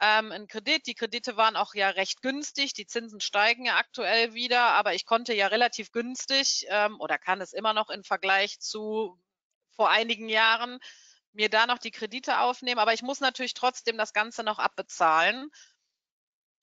ähm, ein Kredit, die Kredite waren auch ja recht günstig. Die Zinsen steigen ja aktuell wieder, aber ich konnte ja relativ günstig ähm, oder kann es immer noch im Vergleich zu vor einigen Jahren mir da noch die Kredite aufnehmen, aber ich muss natürlich trotzdem das Ganze noch abbezahlen.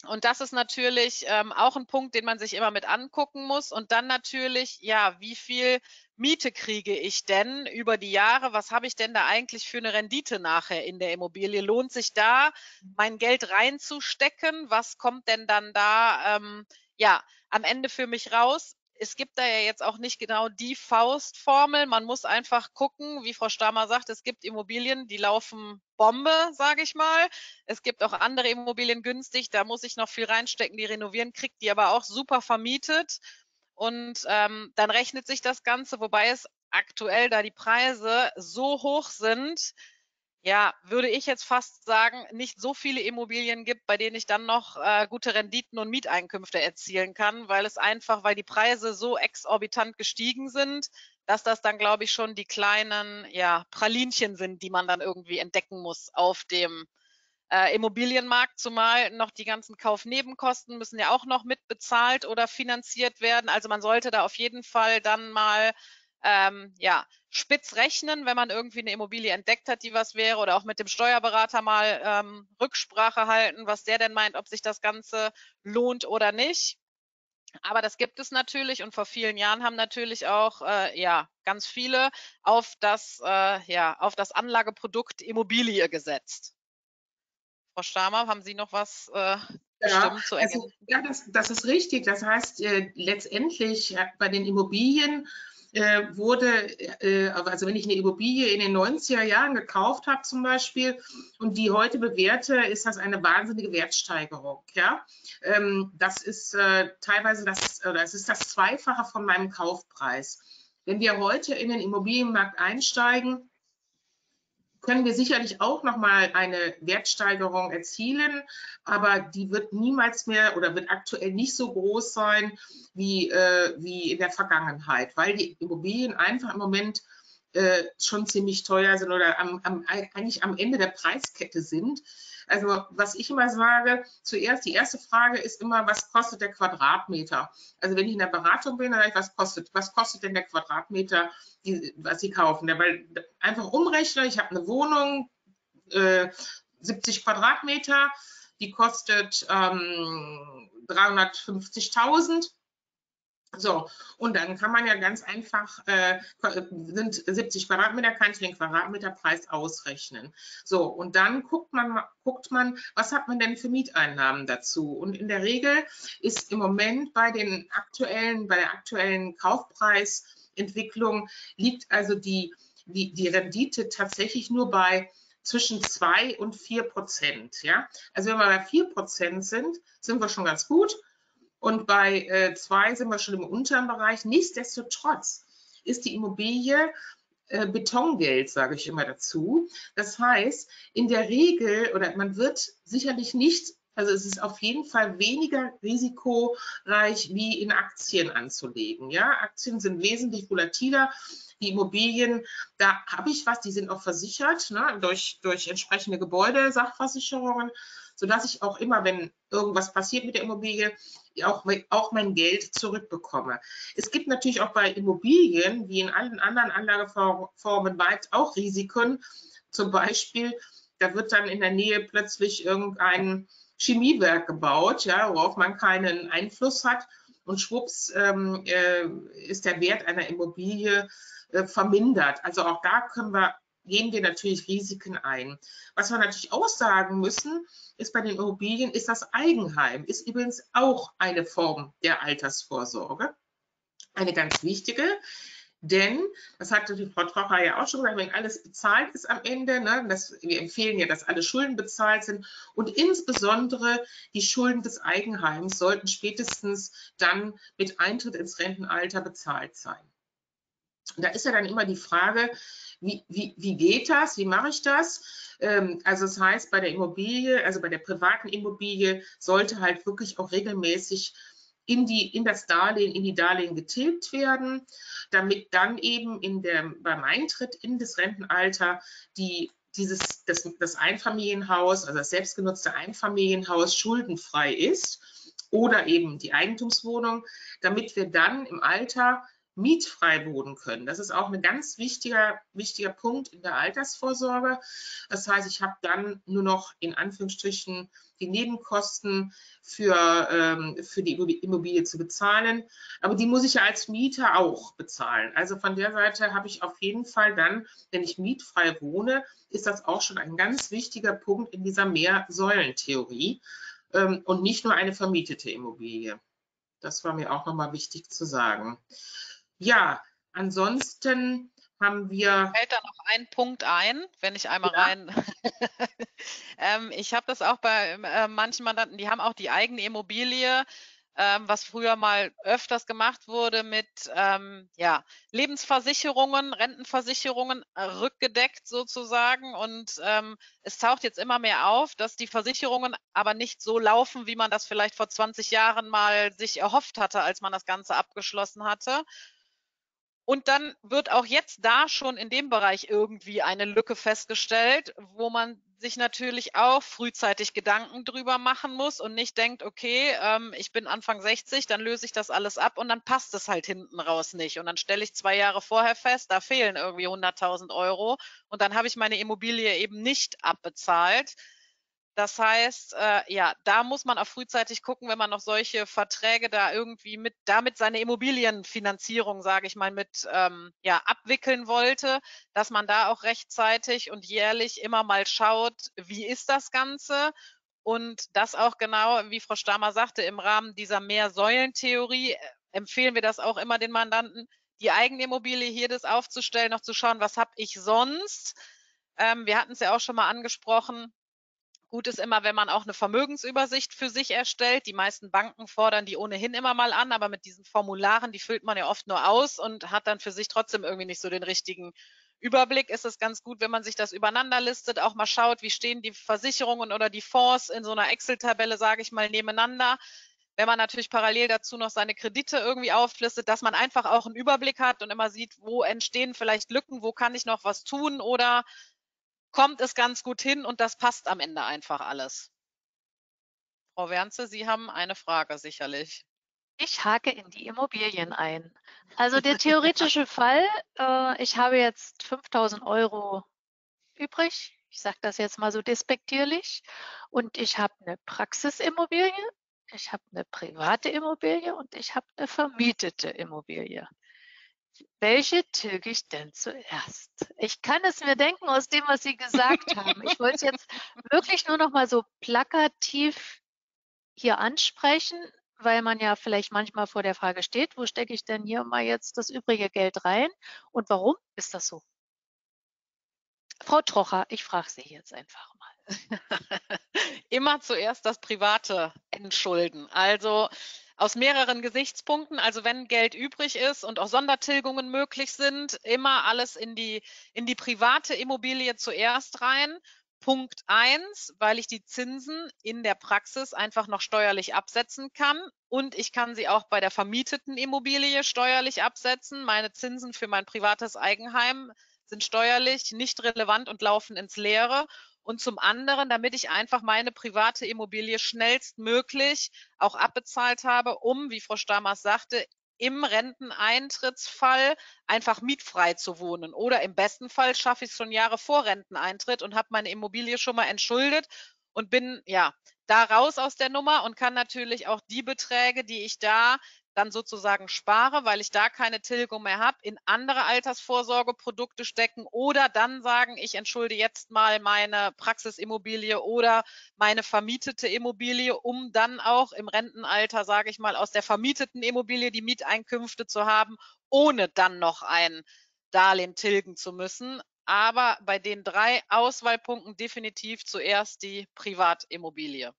Und das ist natürlich ähm, auch ein Punkt, den man sich immer mit angucken muss. Und dann natürlich, ja, wie viel Miete kriege ich denn über die Jahre? Was habe ich denn da eigentlich für eine Rendite nachher in der Immobilie? Lohnt sich da, mein Geld reinzustecken? Was kommt denn dann da, ähm, ja, am Ende für mich raus? Es gibt da ja jetzt auch nicht genau die Faustformel. Man muss einfach gucken, wie Frau Stamer sagt, es gibt Immobilien, die laufen Bombe, sage ich mal. Es gibt auch andere Immobilien günstig, da muss ich noch viel reinstecken, die renovieren, kriegt die aber auch super vermietet. Und ähm, dann rechnet sich das Ganze, wobei es aktuell, da die Preise so hoch sind, ja, würde ich jetzt fast sagen, nicht so viele Immobilien gibt, bei denen ich dann noch äh, gute Renditen und Mieteinkünfte erzielen kann, weil es einfach, weil die Preise so exorbitant gestiegen sind, dass das dann, glaube ich, schon die kleinen ja, Pralinchen sind, die man dann irgendwie entdecken muss auf dem äh, Immobilienmarkt, zumal noch die ganzen Kaufnebenkosten müssen ja auch noch mitbezahlt oder finanziert werden. Also man sollte da auf jeden Fall dann mal ähm, ja, spitz rechnen, wenn man irgendwie eine Immobilie entdeckt hat, die was wäre, oder auch mit dem Steuerberater mal ähm, Rücksprache halten, was der denn meint, ob sich das Ganze lohnt oder nicht. Aber das gibt es natürlich und vor vielen Jahren haben natürlich auch äh, ja ganz viele auf das äh, ja auf das Anlageprodukt Immobilie gesetzt. Frau Stamer, haben Sie noch was äh, ja, zu also, ja das, das, ist richtig. Das heißt, äh, letztendlich äh, bei den Immobilien wurde, äh, also wenn ich eine Immobilie in den 90er Jahren gekauft habe zum Beispiel und die heute bewerte, ist das eine wahnsinnige Wertsteigerung. Ja? Ähm, das ist äh, teilweise das, oder es ist das Zweifache von meinem Kaufpreis. Wenn wir heute in den Immobilienmarkt einsteigen, können wir sicherlich auch noch mal eine Wertsteigerung erzielen, aber die wird niemals mehr oder wird aktuell nicht so groß sein wie, äh, wie in der Vergangenheit, weil die Immobilien einfach im Moment äh, schon ziemlich teuer sind oder am, am, eigentlich am Ende der Preiskette sind. Also was ich immer sage, zuerst die erste Frage ist immer, was kostet der Quadratmeter? Also wenn ich in der Beratung bin, dann sage ich, was kostet, was kostet denn der Quadratmeter, die, was Sie kaufen? Weil einfach umrechne, ich habe eine Wohnung, äh, 70 Quadratmeter, die kostet ähm, 350.000 so, und dann kann man ja ganz einfach, äh, sind 70 Quadratmeter, kann ich den Quadratmeterpreis ausrechnen. So, und dann guckt man, guckt man, was hat man denn für Mieteinnahmen dazu? Und in der Regel ist im Moment bei den aktuellen, bei der aktuellen Kaufpreisentwicklung liegt also die, die, die Rendite tatsächlich nur bei zwischen zwei und vier Prozent. Ja? Also wenn wir bei vier Prozent sind, sind wir schon ganz gut. Und bei äh, zwei sind wir schon im unteren Bereich. Nichtsdestotrotz ist die Immobilie äh, Betongeld, sage ich immer dazu. Das heißt, in der Regel oder man wird sicherlich nicht also es ist auf jeden Fall weniger risikoreich wie in Aktien anzulegen. Ja, Aktien sind wesentlich volatiler. Die Immobilien, da habe ich was, die sind auch versichert ne, durch, durch entsprechende Gebäude, Sachversicherungen sodass ich auch immer, wenn irgendwas passiert mit der Immobilie, auch, auch mein Geld zurückbekomme. Es gibt natürlich auch bei Immobilien, wie in allen anderen Anlageformen, weit auch Risiken. Zum Beispiel, da wird dann in der Nähe plötzlich irgendein Chemiewerk gebaut, ja, worauf man keinen Einfluss hat. Und schwupps ähm, äh, ist der Wert einer Immobilie äh, vermindert. Also auch da können wir gehen wir natürlich Risiken ein. Was wir natürlich auch sagen müssen, ist bei den Immobilien, ist das Eigenheim, ist übrigens auch eine Form der Altersvorsorge. Eine ganz wichtige, denn, das hatte die Frau Trocher ja auch schon gesagt, wenn alles bezahlt ist am Ende, ne, das, wir empfehlen ja, dass alle Schulden bezahlt sind und insbesondere die Schulden des Eigenheims sollten spätestens dann mit Eintritt ins Rentenalter bezahlt sein. Und da ist ja dann immer die Frage, wie, wie, wie geht das? Wie mache ich das? Ähm, also das heißt, bei der Immobilie, also bei der privaten Immobilie, sollte halt wirklich auch regelmäßig in, die, in das Darlehen, in die Darlehen getilgt werden, damit dann eben in der, beim Eintritt in das Rentenalter die dieses, das, das Einfamilienhaus, also das selbstgenutzte Einfamilienhaus schuldenfrei ist oder eben die Eigentumswohnung, damit wir dann im Alter mietfrei wohnen können. Das ist auch ein ganz wichtiger, wichtiger Punkt in der Altersvorsorge. Das heißt, ich habe dann nur noch in Anführungsstrichen die Nebenkosten für, ähm, für die Immobilie zu bezahlen. Aber die muss ich ja als Mieter auch bezahlen. Also von der Seite habe ich auf jeden Fall dann, wenn ich mietfrei wohne, ist das auch schon ein ganz wichtiger Punkt in dieser Mehrsäulentheorie ähm, und nicht nur eine vermietete Immobilie. Das war mir auch nochmal wichtig zu sagen. Ja, ansonsten haben wir. Fällt da noch ein Punkt ein, wenn ich einmal ja. rein. ähm, ich habe das auch bei äh, manchen Mandanten, die haben auch die eigene Immobilie, ähm, was früher mal öfters gemacht wurde mit ähm, ja, Lebensversicherungen, Rentenversicherungen äh, rückgedeckt sozusagen. Und ähm, es taucht jetzt immer mehr auf, dass die Versicherungen aber nicht so laufen, wie man das vielleicht vor 20 Jahren mal sich erhofft hatte, als man das Ganze abgeschlossen hatte. Und dann wird auch jetzt da schon in dem Bereich irgendwie eine Lücke festgestellt, wo man sich natürlich auch frühzeitig Gedanken drüber machen muss und nicht denkt, okay, ähm, ich bin Anfang 60, dann löse ich das alles ab und dann passt es halt hinten raus nicht. Und dann stelle ich zwei Jahre vorher fest, da fehlen irgendwie 100.000 Euro und dann habe ich meine Immobilie eben nicht abbezahlt Das heißt, äh, ja, da muss man auch frühzeitig gucken, wenn man noch solche Verträge da irgendwie mit, damit seine Immobilienfinanzierung, sage ich mal, mit ähm, ja, abwickeln wollte, dass man da auch rechtzeitig und jährlich immer mal schaut, wie ist das Ganze und das auch genau, wie Frau Stammer sagte, im Rahmen dieser Mehrsäulentheorie äh, empfehlen wir das auch immer den Mandanten, die eigene Immobilie hier das aufzustellen, noch zu schauen, was habe ich sonst. Ähm, wir hatten es ja auch schon mal angesprochen, Gut ist immer, wenn man auch eine Vermögensübersicht für sich erstellt. Die meisten Banken fordern die ohnehin immer mal an, aber mit diesen Formularen, die füllt man ja oft nur aus und hat dann für sich trotzdem irgendwie nicht so den richtigen Überblick. Ist es ganz gut, wenn man sich das übereinander listet, auch mal schaut, wie stehen die Versicherungen oder die Fonds in so einer Excel-Tabelle, sage ich mal, nebeneinander. Wenn man natürlich parallel dazu noch seine Kredite irgendwie auflistet, dass man einfach auch einen Überblick hat und immer sieht, wo entstehen vielleicht Lücken, wo kann ich noch was tun oder kommt es ganz gut hin und das passt am Ende einfach alles. Frau Wernze, Sie haben eine Frage sicherlich. Ich hake in die Immobilien ein. Also der theoretische Fall, äh, ich habe jetzt 5000 Euro übrig. Ich sage das jetzt mal so despektierlich. Und ich habe eine Praxisimmobilie, ich habe eine private Immobilie und ich habe eine vermietete Immobilie. Welche tilge ich denn zuerst? Ich kann es mir denken aus dem, was Sie gesagt haben. Ich wollte es jetzt wirklich nur noch mal so plakativ hier ansprechen, weil man ja vielleicht manchmal vor der Frage steht, wo stecke ich denn hier mal jetzt das übrige Geld rein und warum ist das so? Frau Trocher, ich frage Sie jetzt einfach mal. Immer zuerst das private Entschulden. Also aus mehreren Gesichtspunkten. Also wenn Geld übrig ist und auch Sondertilgungen möglich sind, immer alles in die, in die private Immobilie zuerst rein. Punkt eins, weil ich die Zinsen in der Praxis einfach noch steuerlich absetzen kann und ich kann sie auch bei der vermieteten Immobilie steuerlich absetzen. Meine Zinsen für mein privates Eigenheim sind steuerlich nicht relevant und laufen ins Leere und zum anderen, damit ich einfach meine private Immobilie schnellstmöglich auch abbezahlt habe, um, wie Frau Stammers sagte, im Renteneintrittsfall einfach mietfrei zu wohnen. Oder im besten Fall schaffe ich es schon Jahre vor Renteneintritt und habe meine Immobilie schon mal entschuldet und bin ja da raus aus der Nummer und kann natürlich auch die Beträge, die ich da dann sozusagen spare, weil ich da keine Tilgung mehr habe, in andere Altersvorsorgeprodukte stecken oder dann sagen, ich entschulde jetzt mal meine Praxisimmobilie oder meine vermietete Immobilie, um dann auch im Rentenalter, sage ich mal, aus der vermieteten Immobilie die Mieteinkünfte zu haben, ohne dann noch ein Darlehen tilgen zu müssen. Aber bei den drei Auswahlpunkten definitiv zuerst die Privatimmobilie.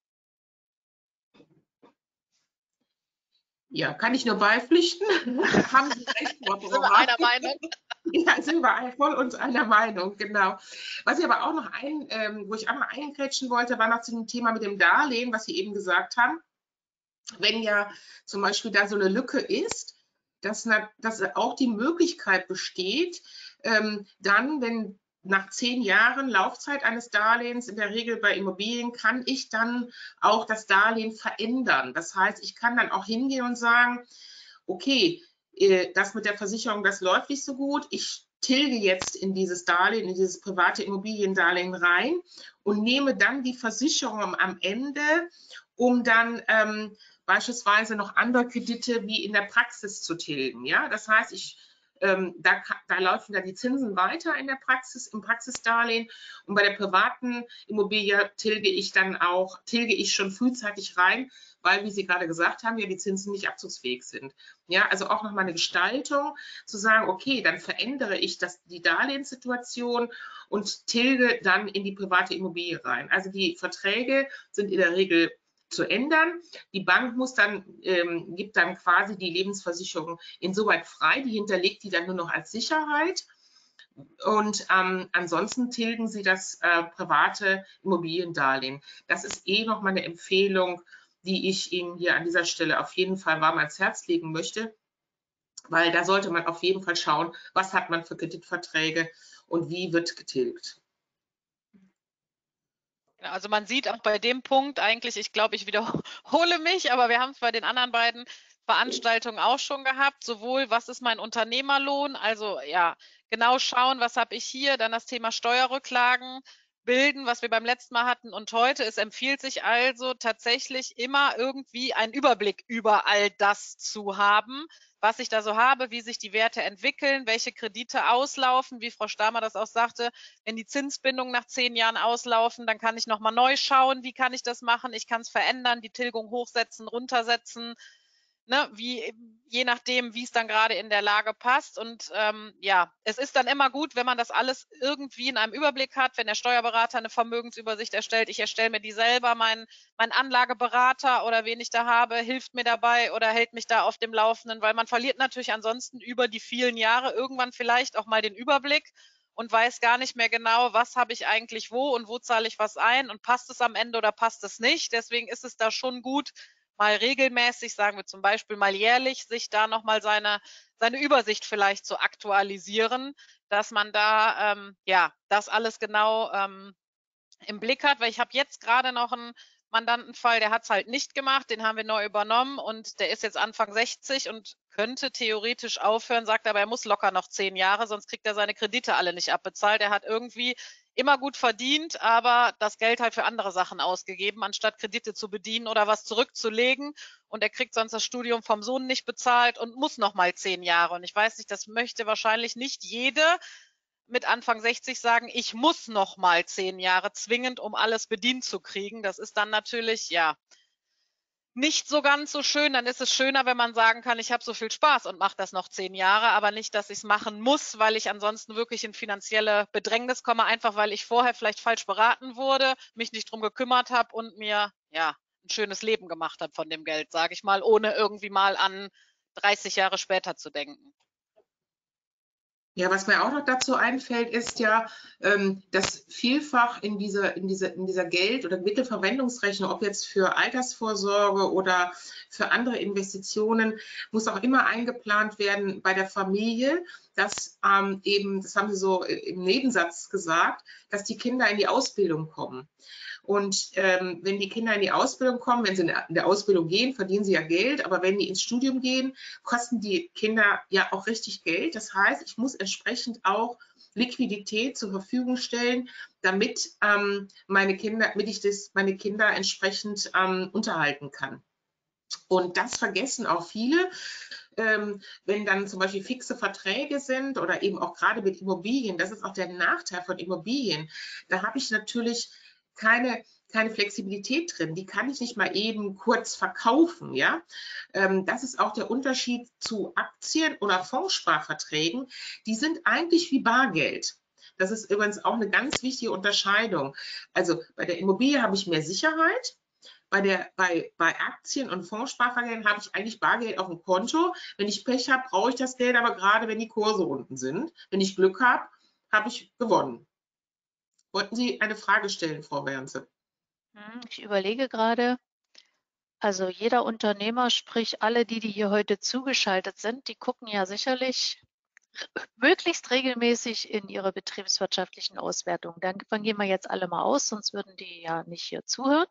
Ja, kann ich nur beipflichten. Haben Sie recht, Frau Sind wir einer Meinung? Ja, sind wir voll uns einer Meinung, genau. Was ich aber auch noch ein, ähm, wo ich einmal eingrätschen wollte, war noch zu dem Thema mit dem Darlehen, was Sie eben gesagt haben. Wenn ja zum Beispiel da so eine Lücke ist, dass, dass auch die Möglichkeit besteht, ähm, dann, wenn nach zehn Jahren Laufzeit eines Darlehens, in der Regel bei Immobilien, kann ich dann auch das Darlehen verändern. Das heißt, ich kann dann auch hingehen und sagen, okay, äh, das mit der Versicherung, das läuft nicht so gut. Ich tilge jetzt in dieses Darlehen, in dieses private Immobiliendarlehen rein und nehme dann die Versicherung am Ende, um dann ähm, beispielsweise noch andere Kredite wie in der Praxis zu tilgen. Ja, das heißt, ich ähm, da, da, laufen dann die Zinsen weiter in der Praxis, im Praxisdarlehen. Und bei der privaten Immobilie tilge ich dann auch, tilge ich schon frühzeitig rein, weil, wie Sie gerade gesagt haben, ja die Zinsen nicht abzugsfähig sind. Ja, also auch nochmal eine Gestaltung, zu sagen, okay, dann verändere ich das, die Darlehenssituation und tilge dann in die private Immobilie rein. Also die Verträge sind in der Regel zu ändern. Die Bank muss dann, ähm, gibt dann quasi die Lebensversicherung insoweit frei, die hinterlegt die dann nur noch als Sicherheit. Und ähm, ansonsten tilgen sie das äh, private Immobiliendarlehen. Das ist eh nochmal eine Empfehlung, die ich Ihnen hier an dieser Stelle auf jeden Fall warm ans Herz legen möchte, weil da sollte man auf jeden Fall schauen, was hat man für Kreditverträge und wie wird getilgt. Also man sieht auch bei dem Punkt eigentlich, ich glaube, ich wiederhole mich, aber wir haben es bei den anderen beiden Veranstaltungen auch schon gehabt, sowohl was ist mein Unternehmerlohn, also ja, genau schauen, was habe ich hier, dann das Thema Steuerrücklagen, bilden, was wir beim letzten Mal hatten. Und heute. Es empfiehlt sich also tatsächlich immer irgendwie einen Überblick über all das zu haben, was ich da so habe, wie sich die Werte entwickeln, welche Kredite auslaufen, wie Frau Stamer das auch sagte, wenn die Zinsbindungen nach zehn Jahren auslaufen, dann kann ich nochmal neu schauen, wie kann ich das machen, ich kann es verändern, die Tilgung hochsetzen, runtersetzen, ne, wie, je nachdem, wie es dann gerade in der Lage passt. Und ähm, ja, es ist dann immer gut, wenn man das alles irgendwie in einem Überblick hat, wenn der Steuerberater eine Vermögensübersicht erstellt. Ich erstelle mir die selber, mein, mein Anlageberater oder wen ich da habe, hilft mir dabei oder hält mich da auf dem Laufenden, weil man verliert natürlich ansonsten über die vielen Jahre irgendwann vielleicht auch mal den Überblick und weiß gar nicht mehr genau, was habe ich eigentlich wo und wo zahle ich was ein und passt es am Ende oder passt es nicht. Deswegen ist es da schon gut, mal regelmäßig, sagen wir zum Beispiel mal jährlich, sich da nochmal seine, seine Übersicht vielleicht zu aktualisieren, dass man da ähm, ja das alles genau ähm, im Blick hat, weil ich habe jetzt gerade noch einen Mandantenfall, der hat es halt nicht gemacht, den haben wir neu übernommen und der ist jetzt Anfang 60 und könnte theoretisch aufhören, sagt aber, er muss locker noch zehn Jahre, sonst kriegt er seine Kredite alle nicht abbezahlt. Er hat irgendwie immer gut verdient, aber das Geld halt für andere Sachen ausgegeben, anstatt Kredite zu bedienen oder was zurückzulegen. Und er kriegt sonst das Studium vom Sohn nicht bezahlt und muss noch mal zehn Jahre. Und ich weiß nicht, das möchte wahrscheinlich nicht jede mit Anfang 60 sagen, ich muss noch mal zehn Jahre zwingend, um alles bedient zu kriegen. Das ist dann natürlich, ja, nicht so ganz so schön. Dann ist es schöner, wenn man sagen kann, ich habe so viel Spaß und mache das noch zehn Jahre, aber nicht, dass ich es machen muss, weil ich ansonsten wirklich in finanzielle Bedrängnis komme, einfach weil ich vorher vielleicht falsch beraten wurde, mich nicht drum gekümmert habe und mir ja ein schönes Leben gemacht habe von dem Geld, sage ich mal, ohne irgendwie mal an 30 Jahre später zu denken. Ja, was mir auch noch dazu einfällt, ist ja, ähm, dass vielfach in dieser, in dieser, in dieser Geld- oder Mittelverwendungsrechnung, ob jetzt für Altersvorsorge oder für andere Investitionen, muss auch immer eingeplant werden bei der Familie, dass ähm, eben, das haben Sie so im Nebensatz gesagt, dass die Kinder in die Ausbildung kommen. Und ähm, wenn die Kinder in die Ausbildung kommen, wenn sie in der Ausbildung gehen, verdienen sie ja Geld, aber wenn die ins Studium gehen, kosten die Kinder ja auch richtig Geld. Das heißt, ich muss entsprechend auch Liquidität zur Verfügung stellen, damit ähm, meine Kinder, damit ich das, meine Kinder entsprechend ähm, unterhalten kann. Und das vergessen auch viele. Ähm, wenn dann zum Beispiel fixe Verträge sind oder eben auch gerade mit Immobilien, das ist auch der Nachteil von Immobilien. Da habe ich natürlich keine, keine Flexibilität drin. Die kann ich nicht mal eben kurz verkaufen. Ja? Ähm, das ist auch der Unterschied zu Aktien oder Fondssparverträgen. Die sind eigentlich wie Bargeld. Das ist übrigens auch eine ganz wichtige Unterscheidung. Also bei der Immobilie habe ich mehr Sicherheit. Bei, der, bei, bei Aktien und Fondssparverträgen habe ich eigentlich Bargeld auf dem Konto. Wenn ich Pech habe, brauche ich das Geld aber gerade, wenn die Kurse unten sind. Wenn ich Glück habe, habe ich gewonnen. Wollten Sie eine Frage stellen, Frau Bernse? Hm, ich überlege gerade, also jeder Unternehmer, sprich alle die, die hier heute zugeschaltet sind, die gucken ja sicherlich möglichst regelmäßig in ihre betriebswirtschaftlichen Auswertungen. Davon gehen wir jetzt alle mal aus, sonst würden die ja nicht hier zuhören.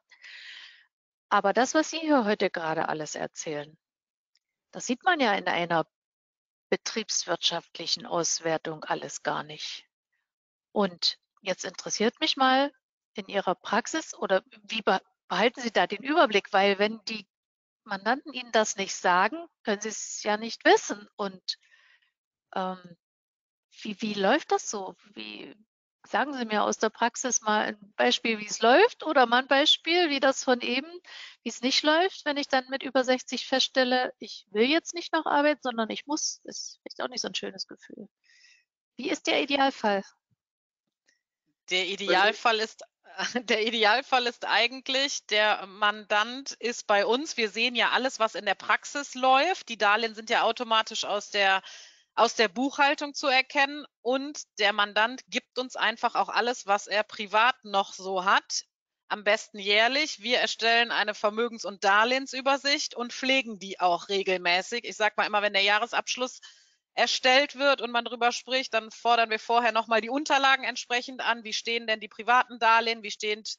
Aber das, was Sie hier heute gerade alles erzählen, das sieht man ja in einer betriebswirtschaftlichen Auswertung alles gar nicht. Und Jetzt interessiert mich mal in Ihrer Praxis oder wie behalten Sie da den Überblick? Weil wenn die Mandanten Ihnen das nicht sagen, können Sie es ja nicht wissen. Und ähm, wie, wie läuft das so? Wie, sagen Sie mir aus der Praxis mal ein Beispiel, wie es läuft oder mal ein Beispiel, wie das von eben, wie es nicht läuft, wenn ich dann mit über 60 feststelle, ich will jetzt nicht noch arbeiten, sondern ich muss. Das ist auch nicht so ein schönes Gefühl. Wie ist der Idealfall? Der Idealfall ist der Idealfall ist eigentlich, der Mandant ist bei uns. Wir sehen ja alles, was in der Praxis läuft. Die Darlehen sind ja automatisch aus der, aus der Buchhaltung zu erkennen. Und der Mandant gibt uns einfach auch alles, was er privat noch so hat. Am besten jährlich. Wir erstellen eine Vermögens- und Darlehensübersicht und pflegen die auch regelmäßig. Ich sage mal immer, wenn der Jahresabschluss erstellt wird und man darüber spricht, dann fordern wir vorher nochmal die Unterlagen entsprechend an. Wie stehen denn die privaten Darlehen? Wie steht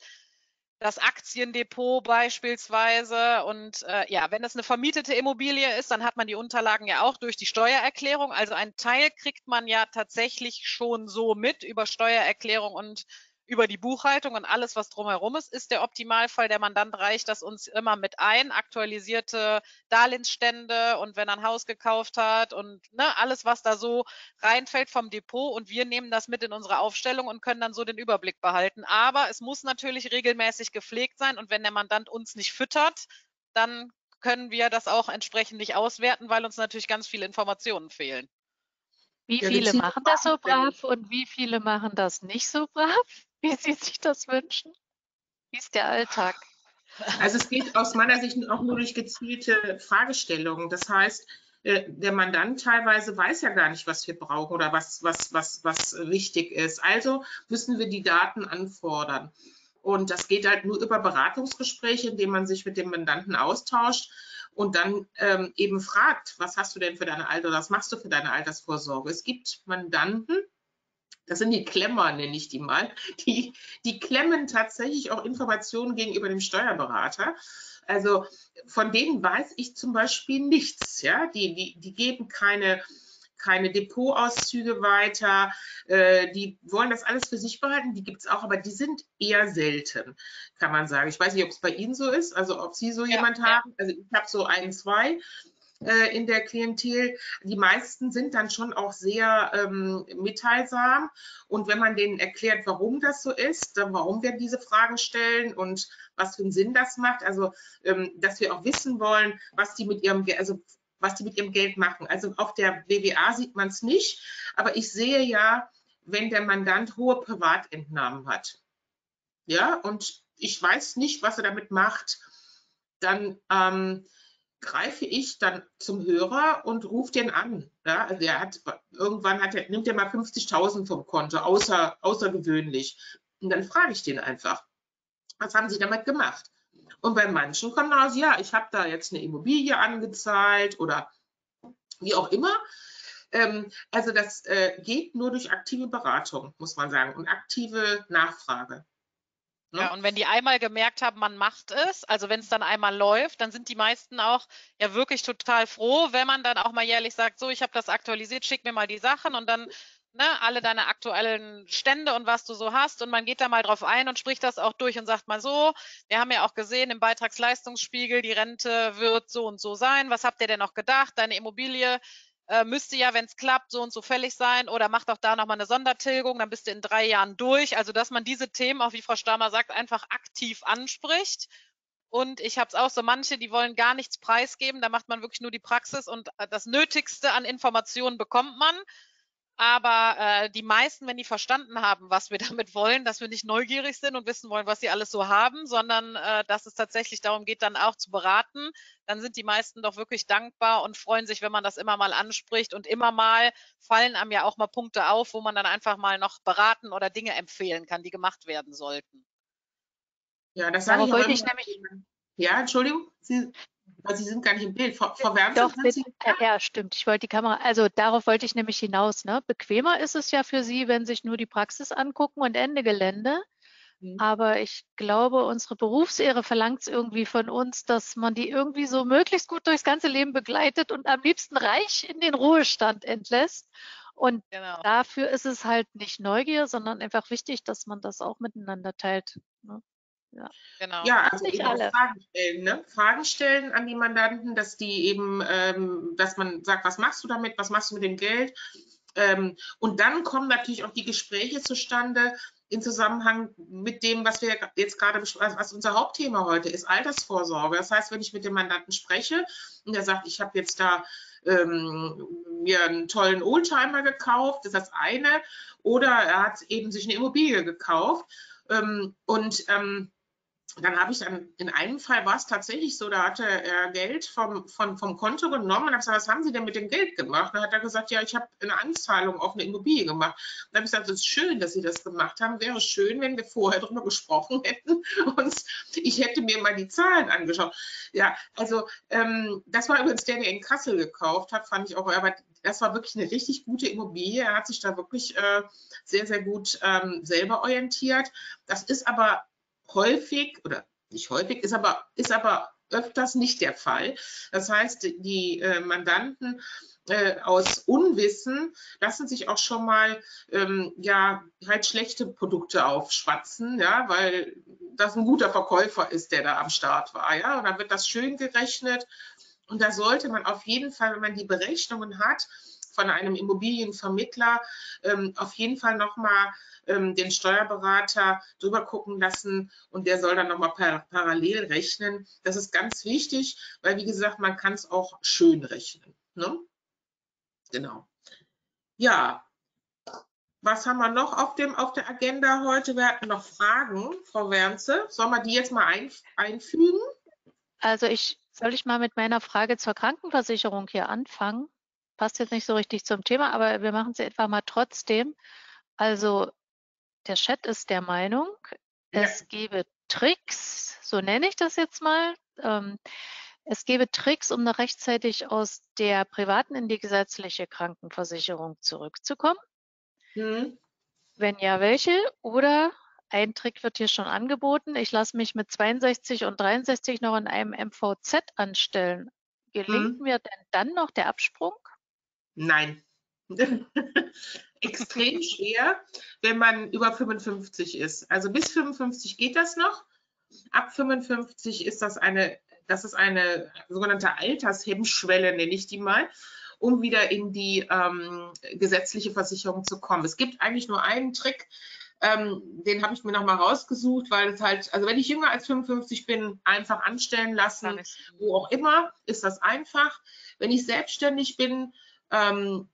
das Aktiendepot beispielsweise? Und äh, ja, wenn das eine vermietete Immobilie ist, dann hat man die Unterlagen ja auch durch die Steuererklärung. Also ein Teil kriegt man ja tatsächlich schon so mit über Steuererklärung und über die Buchhaltung und alles, was drumherum ist, ist der Optimalfall. Der Mandant reicht das uns immer mit ein, aktualisierte Darlehensstände und wenn er ein Haus gekauft hat und ne, alles, was da so reinfällt vom Depot und wir nehmen das mit in unsere Aufstellung und können dann so den Überblick behalten. Aber es muss natürlich regelmäßig gepflegt sein und wenn der Mandant uns nicht füttert, dann können wir das auch entsprechend nicht auswerten, weil uns natürlich ganz viele Informationen fehlen. Wie ja, viele machen das so brav und wie viele machen das nicht so brav? wie Sie sich das wünschen? Wie ist der Alltag? Also es geht aus meiner Sicht auch nur durch gezielte Fragestellungen. Das heißt, äh, der Mandant teilweise weiß ja gar nicht, was wir brauchen oder was, was, was, was wichtig ist. Also müssen wir die Daten anfordern. Und das geht halt nur über Beratungsgespräche, indem man sich mit dem Mandanten austauscht und dann ähm, eben fragt, was hast du denn für deine Alter, was machst du für deine Altersvorsorge? Es gibt Mandanten, das sind die Klemmer, nenne ich die mal. Die, die klemmen tatsächlich auch Informationen gegenüber dem Steuerberater. Also von denen weiß ich zum Beispiel nichts. Ja? Die, die, die geben keine, keine Depotauszüge weiter. Äh, die wollen das alles für sich behalten. Die gibt es auch, aber die sind eher selten, kann man sagen. Ich weiß nicht, ob es bei Ihnen so ist, also ob Sie so ja, jemand ja. haben. Also ich habe so ein, zwei äh, in der Klientel. Die meisten sind dann schon auch sehr ähm, mitteilsam. Und wenn man denen erklärt, warum das so ist, warum wir diese Fragen stellen und was für einen Sinn das macht, also ähm, dass wir auch wissen wollen, was die mit ihrem, also was die mit ihrem Geld machen. Also auf der BWA sieht man es nicht, aber ich sehe ja, wenn der Mandant hohe Privatentnahmen hat, ja, und ich weiß nicht, was er damit macht, dann ähm, greife ich dann zum Hörer und rufe den an. Ja, also er hat irgendwann hat er, nimmt er mal 50.000 vom Konto, außer, außergewöhnlich. Und dann frage ich den einfach, was haben Sie damit gemacht? Und bei manchen kommt raus, ja, ich habe da jetzt eine Immobilie angezahlt oder wie auch immer. Ähm, also das äh, geht nur durch aktive Beratung, muss man sagen, und aktive Nachfrage. Ne? Ja, und wenn die einmal gemerkt haben, man macht es, also wenn es dann einmal läuft, dann sind die meisten auch ja wirklich total froh, wenn man dann auch mal jährlich sagt, so, ich habe das aktualisiert, schick mir mal die Sachen und dann ne, alle deine aktuellen Stände und was du so hast und man geht da mal drauf ein und spricht das auch durch und sagt mal so, wir haben ja auch gesehen im Beitragsleistungsspiegel, die Rente wird so und so sein, was habt ihr denn noch gedacht, deine Immobilie äh, müsste ja, wenn es klappt, so und so fällig sein oder macht auch da nochmal eine Sondertilgung, dann bist du in drei Jahren durch. Also, dass man diese Themen, auch wie Frau Stamer sagt, einfach aktiv anspricht. Und ich habe es auch so, manche, die wollen gar nichts preisgeben, da macht man wirklich nur die Praxis und äh, das Nötigste an Informationen bekommt man. Aber äh, die meisten, wenn die verstanden haben, was wir damit wollen, dass wir nicht neugierig sind und wissen wollen, was sie alles so haben, sondern äh, dass es tatsächlich darum geht, dann auch zu beraten, dann sind die meisten doch wirklich dankbar und freuen sich, wenn man das immer mal anspricht. Und immer mal fallen einem ja auch mal Punkte auf, wo man dann einfach mal noch beraten oder Dinge empfehlen kann, die gemacht werden sollten. Ja, das sage ich, wollte ich nämlich. Ja, Entschuldigung. Sie weil Sie sind gar nicht im Bild. Frau, Frau Doch, mit, ja, stimmt. Ich wollte die Kamera, also darauf wollte ich nämlich hinaus. Ne? Bequemer ist es ja für Sie, wenn sich nur die Praxis angucken und Ende Gelände. Mhm. Aber ich glaube, unsere Berufsehre verlangt es irgendwie von uns, dass man die irgendwie so möglichst gut durchs ganze Leben begleitet und am liebsten reich in den Ruhestand entlässt. Und genau. dafür ist es halt nicht Neugier, sondern einfach wichtig, dass man das auch miteinander teilt. Ne? Ja, genau. Ja, also nicht alle. Fragen stellen, ne? Fragen stellen an die Mandanten, dass die eben, ähm, dass man sagt, was machst du damit, was machst du mit dem Geld? Ähm, und dann kommen natürlich auch die Gespräche zustande in Zusammenhang mit dem, was wir jetzt gerade besprechen, was unser Hauptthema heute ist, Altersvorsorge. Das heißt, wenn ich mit dem Mandanten spreche und er sagt, ich habe jetzt da ähm, mir einen tollen Oldtimer gekauft, das ist das eine, oder er hat eben sich eine Immobilie gekauft ähm, und ähm, dann habe ich dann, in einem Fall war es tatsächlich so, da hatte er Geld vom, vom, vom Konto genommen und habe gesagt, was haben Sie denn mit dem Geld gemacht? Und dann hat er gesagt, ja, ich habe eine Anzahlung auf eine Immobilie gemacht. Und dann habe ich gesagt, es ist schön, dass Sie das gemacht haben. Wäre schön, wenn wir vorher darüber gesprochen hätten und ich hätte mir mal die Zahlen angeschaut. Ja, also ähm, das war übrigens der, der in Kassel gekauft hat, fand ich auch, aber das war wirklich eine richtig gute Immobilie. Er hat sich da wirklich äh, sehr, sehr gut ähm, selber orientiert. Das ist aber häufig oder nicht häufig, ist aber, ist aber öfters nicht der Fall. Das heißt, die äh, Mandanten äh, aus Unwissen lassen sich auch schon mal ähm, ja halt schlechte Produkte aufschwatzen, ja, weil das ein guter Verkäufer ist, der da am Start war, ja, und dann wird das schön gerechnet und da sollte man auf jeden Fall, wenn man die Berechnungen hat, von einem Immobilienvermittler ähm, auf jeden Fall nochmal ähm, den Steuerberater drüber gucken lassen und der soll dann nochmal par parallel rechnen. Das ist ganz wichtig, weil wie gesagt, man kann es auch schön rechnen. Ne? Genau. Ja, was haben wir noch auf, dem, auf der Agenda heute? Wir hatten noch Fragen, Frau Wernze. Sollen wir die jetzt mal ein, einfügen? Also ich soll ich mal mit meiner Frage zur Krankenversicherung hier anfangen? Passt jetzt nicht so richtig zum Thema, aber wir machen es etwa mal trotzdem. Also der Chat ist der Meinung, ja. es gebe Tricks, so nenne ich das jetzt mal. Ähm, es gebe Tricks, um noch rechtzeitig aus der privaten in die gesetzliche Krankenversicherung zurückzukommen. Mhm. Wenn ja, welche? Oder ein Trick wird hier schon angeboten. Ich lasse mich mit 62 und 63 noch in einem MVZ anstellen. Gelingt mhm. mir denn dann noch der Absprung? Nein. Extrem schwer, wenn man über 55 ist. Also bis 55 geht das noch. Ab 55 ist das eine, das ist eine sogenannte Altershemmschwelle, nenne ich die mal, um wieder in die ähm, gesetzliche Versicherung zu kommen. Es gibt eigentlich nur einen Trick, ähm, den habe ich mir nochmal rausgesucht, weil es halt, also wenn ich jünger als 55 bin, einfach anstellen lassen, wo auch immer, ist das einfach. Wenn ich selbstständig bin, ähm,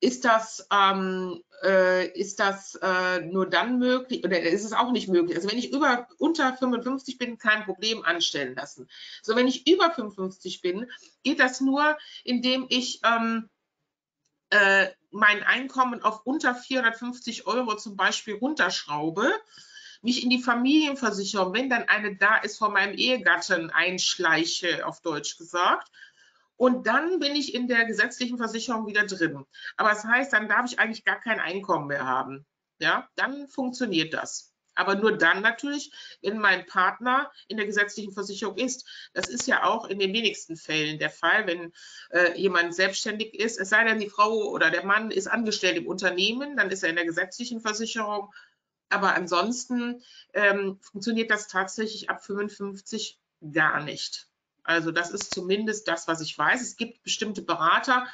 ist das, ähm, äh, ist das äh, nur dann möglich oder ist es auch nicht möglich? Also wenn ich über unter 55 bin, kein Problem anstellen lassen. So wenn ich über 55 bin, geht das nur, indem ich ähm, äh, mein Einkommen auf unter 450 Euro zum Beispiel runterschraube, mich in die Familienversicherung, wenn dann eine da ist, von meinem Ehegatten einschleiche, auf Deutsch gesagt, und dann bin ich in der gesetzlichen Versicherung wieder drin. Aber das heißt, dann darf ich eigentlich gar kein Einkommen mehr haben. Ja, dann funktioniert das. Aber nur dann natürlich, wenn mein Partner in der gesetzlichen Versicherung ist. Das ist ja auch in den wenigsten Fällen der Fall, wenn äh, jemand selbstständig ist. Es sei denn, die Frau oder der Mann ist angestellt im Unternehmen, dann ist er in der gesetzlichen Versicherung. Aber ansonsten ähm, funktioniert das tatsächlich ab 55 gar nicht. Also das ist zumindest das, was ich weiß. Es gibt bestimmte Berater,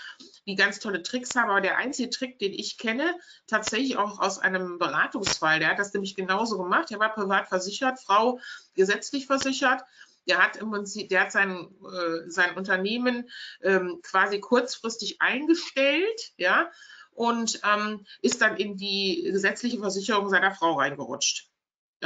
die ganz tolle Tricks haben, aber der einzige Trick, den ich kenne, tatsächlich auch aus einem Beratungsfall, der hat das nämlich genauso gemacht. Er war privat versichert, Frau gesetzlich versichert. Der hat im Prinzip, der hat sein, äh, sein Unternehmen ähm, quasi kurzfristig eingestellt, ja, und ähm, ist dann in die gesetzliche Versicherung seiner Frau reingerutscht.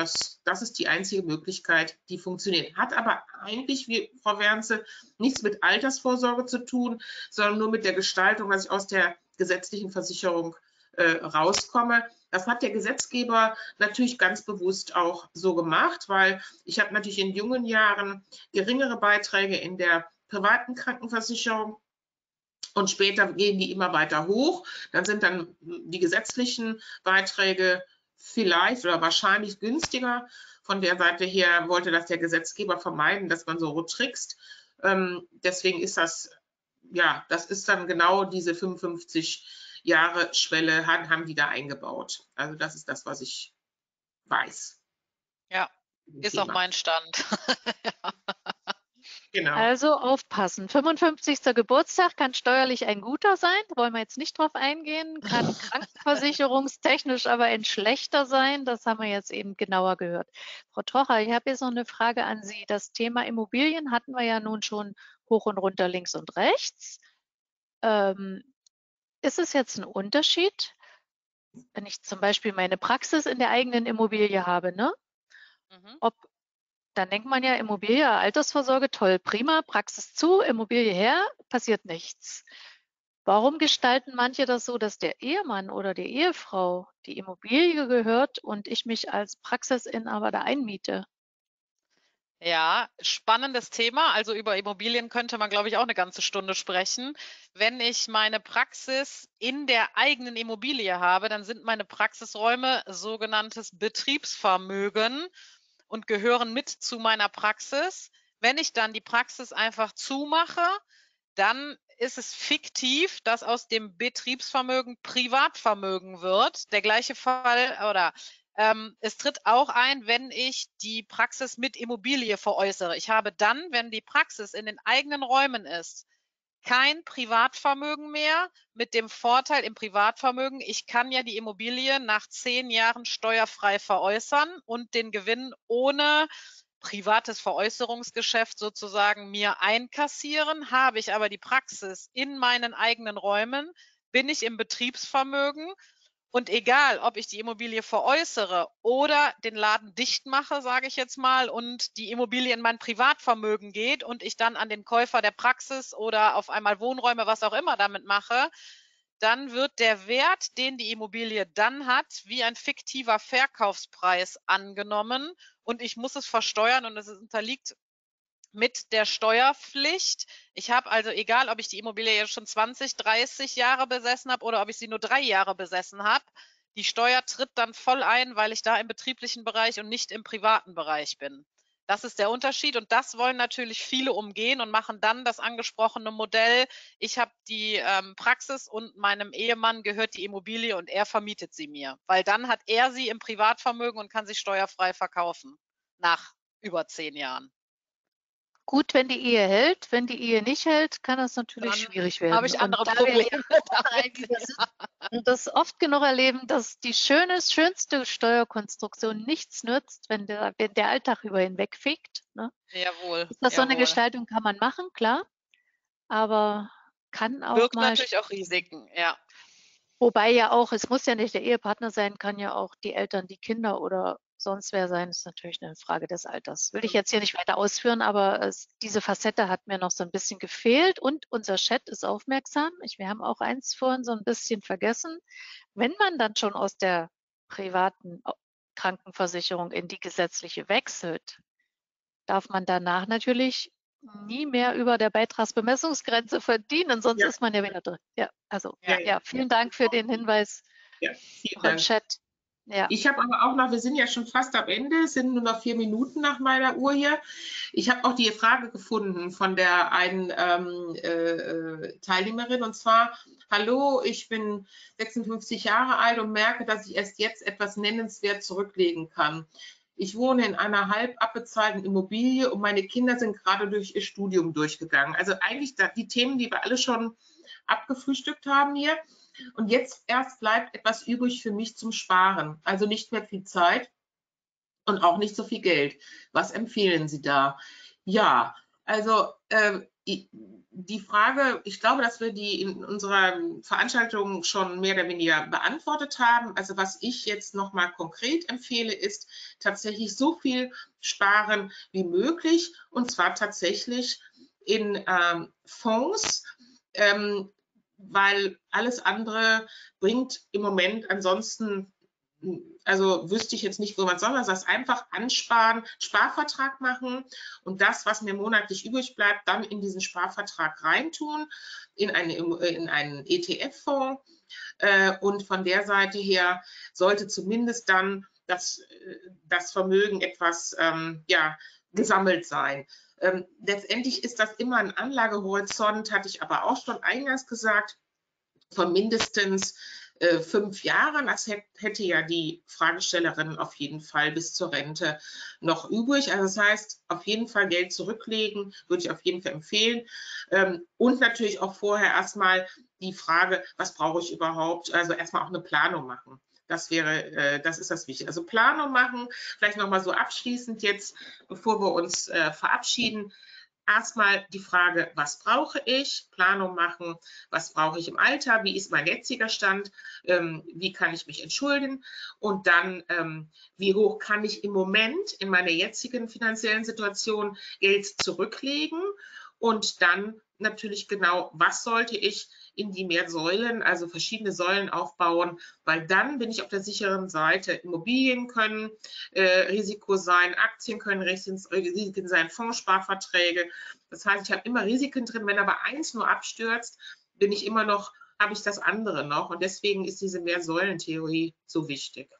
Das, das ist die einzige Möglichkeit, die funktioniert. Hat aber eigentlich, wie Frau Wernze, nichts mit Altersvorsorge zu tun, sondern nur mit der Gestaltung, dass ich aus der gesetzlichen Versicherung äh, rauskomme. Das hat der Gesetzgeber natürlich ganz bewusst auch so gemacht, weil ich habe natürlich in jungen Jahren geringere Beiträge in der privaten Krankenversicherung und später gehen die immer weiter hoch. Dann sind dann die gesetzlichen Beiträge vielleicht oder wahrscheinlich günstiger. Von der Seite her wollte das der Gesetzgeber vermeiden, dass man so trickst. Ähm, deswegen ist das, ja, das ist dann genau diese 55 Jahre Schwelle, haben die da eingebaut. Also das ist das, was ich weiß. Ja, ist Thema. auch mein Stand. ja. Genau. Also aufpassen. 55. Geburtstag kann steuerlich ein guter sein, wollen wir jetzt nicht drauf eingehen, kann krankenversicherungstechnisch aber ein schlechter sein. Das haben wir jetzt eben genauer gehört. Frau Trocher, ich habe jetzt noch eine Frage an Sie. Das Thema Immobilien hatten wir ja nun schon hoch und runter, links und rechts. Ähm, ist es jetzt ein Unterschied, wenn ich zum Beispiel meine Praxis in der eigenen Immobilie habe, ne? Mhm. Ob dann denkt man ja, Immobilie, Altersvorsorge, toll, prima, Praxis zu, Immobilie her, passiert nichts. Warum gestalten manche das so, dass der Ehemann oder die Ehefrau die Immobilie gehört und ich mich als Praxisinhaber da einmiete? Ja, spannendes Thema. Also über Immobilien könnte man, glaube ich, auch eine ganze Stunde sprechen. Wenn ich meine Praxis in der eigenen Immobilie habe, dann sind meine Praxisräume sogenanntes Betriebsvermögen und gehören mit zu meiner Praxis. Wenn ich dann die Praxis einfach zumache, dann ist es fiktiv, dass aus dem Betriebsvermögen Privatvermögen wird. Der gleiche Fall oder ähm, es tritt auch ein, wenn ich die Praxis mit Immobilie veräußere. Ich habe dann, wenn die Praxis in den eigenen Räumen ist, kein Privatvermögen mehr mit dem Vorteil im Privatvermögen, ich kann ja die Immobilie nach zehn Jahren steuerfrei veräußern und den Gewinn ohne privates Veräußerungsgeschäft sozusagen mir einkassieren. Habe ich aber die Praxis in meinen eigenen Räumen, bin ich im Betriebsvermögen und egal, ob ich die Immobilie veräußere oder den Laden dicht mache, sage ich jetzt mal, und die Immobilie in mein Privatvermögen geht und ich dann an den Käufer der Praxis oder auf einmal Wohnräume, was auch immer damit mache, dann wird der Wert, den die Immobilie dann hat, wie ein fiktiver Verkaufspreis angenommen. Und ich muss es versteuern und es unterliegt mit der Steuerpflicht. Ich habe also, egal ob ich die Immobilie jetzt schon 20, 30 Jahre besessen habe oder ob ich sie nur drei Jahre besessen habe, die Steuer tritt dann voll ein, weil ich da im betrieblichen Bereich und nicht im privaten Bereich bin. Das ist der Unterschied und das wollen natürlich viele umgehen und machen dann das angesprochene Modell. Ich habe die ähm, Praxis und meinem Ehemann gehört die Immobilie und er vermietet sie mir, weil dann hat er sie im Privatvermögen und kann sie steuerfrei verkaufen nach über zehn Jahren gut, wenn die Ehe hält. Wenn die Ehe nicht hält, kann das natürlich Dann schwierig werden. Habe ich andere und Probleme. und das oft genug erleben, dass die schöne, schönste Steuerkonstruktion nichts nützt, wenn der, wenn der Alltag über hinwegfegt. Ne? Jawohl. Ist das jawohl. so eine Gestaltung kann man machen, klar. Aber kann auch Birgt mal. natürlich auch Risiken, ja. Wobei ja auch, es muss ja nicht der Ehepartner sein, kann ja auch die Eltern, die Kinder oder sonst sein, ist natürlich eine Frage des Alters. Will ich jetzt hier nicht weiter ausführen, aber es, diese Facette hat mir noch so ein bisschen gefehlt und unser Chat ist aufmerksam. Ich, wir haben auch eins vorhin so ein bisschen vergessen. Wenn man dann schon aus der privaten Krankenversicherung in die gesetzliche wechselt, darf man danach natürlich nie mehr über der Beitragsbemessungsgrenze verdienen, sonst ja. ist man ja wieder drin. Ja, also ja, ja vielen Dank für den Hinweis ja, vielen Dank. Chat. Ja. Ich habe aber auch noch, wir sind ja schon fast am Ende, sind nur noch vier Minuten nach meiner Uhr hier. Ich habe auch die Frage gefunden von der einen ähm, äh, Teilnehmerin und zwar, hallo, ich bin 56 Jahre alt und merke, dass ich erst jetzt etwas nennenswert zurücklegen kann. Ich wohne in einer halb abbezahlten Immobilie und meine Kinder sind gerade durch ihr Studium durchgegangen. Also eigentlich die Themen, die wir alle schon abgefrühstückt haben hier. Und jetzt erst bleibt etwas übrig für mich zum Sparen. Also nicht mehr viel Zeit und auch nicht so viel Geld. Was empfehlen Sie da? Ja, also äh, die Frage, ich glaube, dass wir die in unserer Veranstaltung schon mehr oder weniger beantwortet haben. Also was ich jetzt nochmal konkret empfehle, ist tatsächlich so viel sparen wie möglich und zwar tatsächlich in ähm, Fonds, ähm, weil alles andere bringt im Moment ansonsten, also wüsste ich jetzt nicht, wo man soll, also das einfach ansparen, Sparvertrag machen und das, was mir monatlich übrig bleibt, dann in diesen Sparvertrag reintun, in, eine, in einen ETF-Fonds. Äh, und von der Seite her sollte zumindest dann das, das Vermögen etwas ähm, ja, gesammelt sein. Ähm, letztendlich ist das immer ein Anlagehorizont, hatte ich aber auch schon eingangs gesagt, von mindestens äh, fünf Jahren. Das hätte ja die Fragestellerin auf jeden Fall bis zur Rente noch übrig. Also das heißt, auf jeden Fall Geld zurücklegen, würde ich auf jeden Fall empfehlen. Ähm, und natürlich auch vorher erstmal die Frage, was brauche ich überhaupt? Also erstmal auch eine Planung machen. Das wäre, äh, das ist das Wichtige. Also Planung machen, vielleicht nochmal so abschließend jetzt, bevor wir uns äh, verabschieden. Erstmal die Frage, was brauche ich? Planung machen, was brauche ich im Alter? Wie ist mein jetziger Stand? Ähm, wie kann ich mich entschulden? Und dann, ähm, wie hoch kann ich im Moment in meiner jetzigen finanziellen Situation Geld zurücklegen? Und dann natürlich genau, was sollte ich in die mehr Säulen, also verschiedene Säulen aufbauen, weil dann bin ich auf der sicheren Seite. Immobilien können äh, Risiko sein, Aktien können Risiken sein, Fondssparverträge. Das heißt, ich habe immer Risiken drin. Wenn aber eins nur abstürzt, bin ich immer noch, habe ich das andere noch. Und deswegen ist diese Mehrsäulentheorie so wichtig.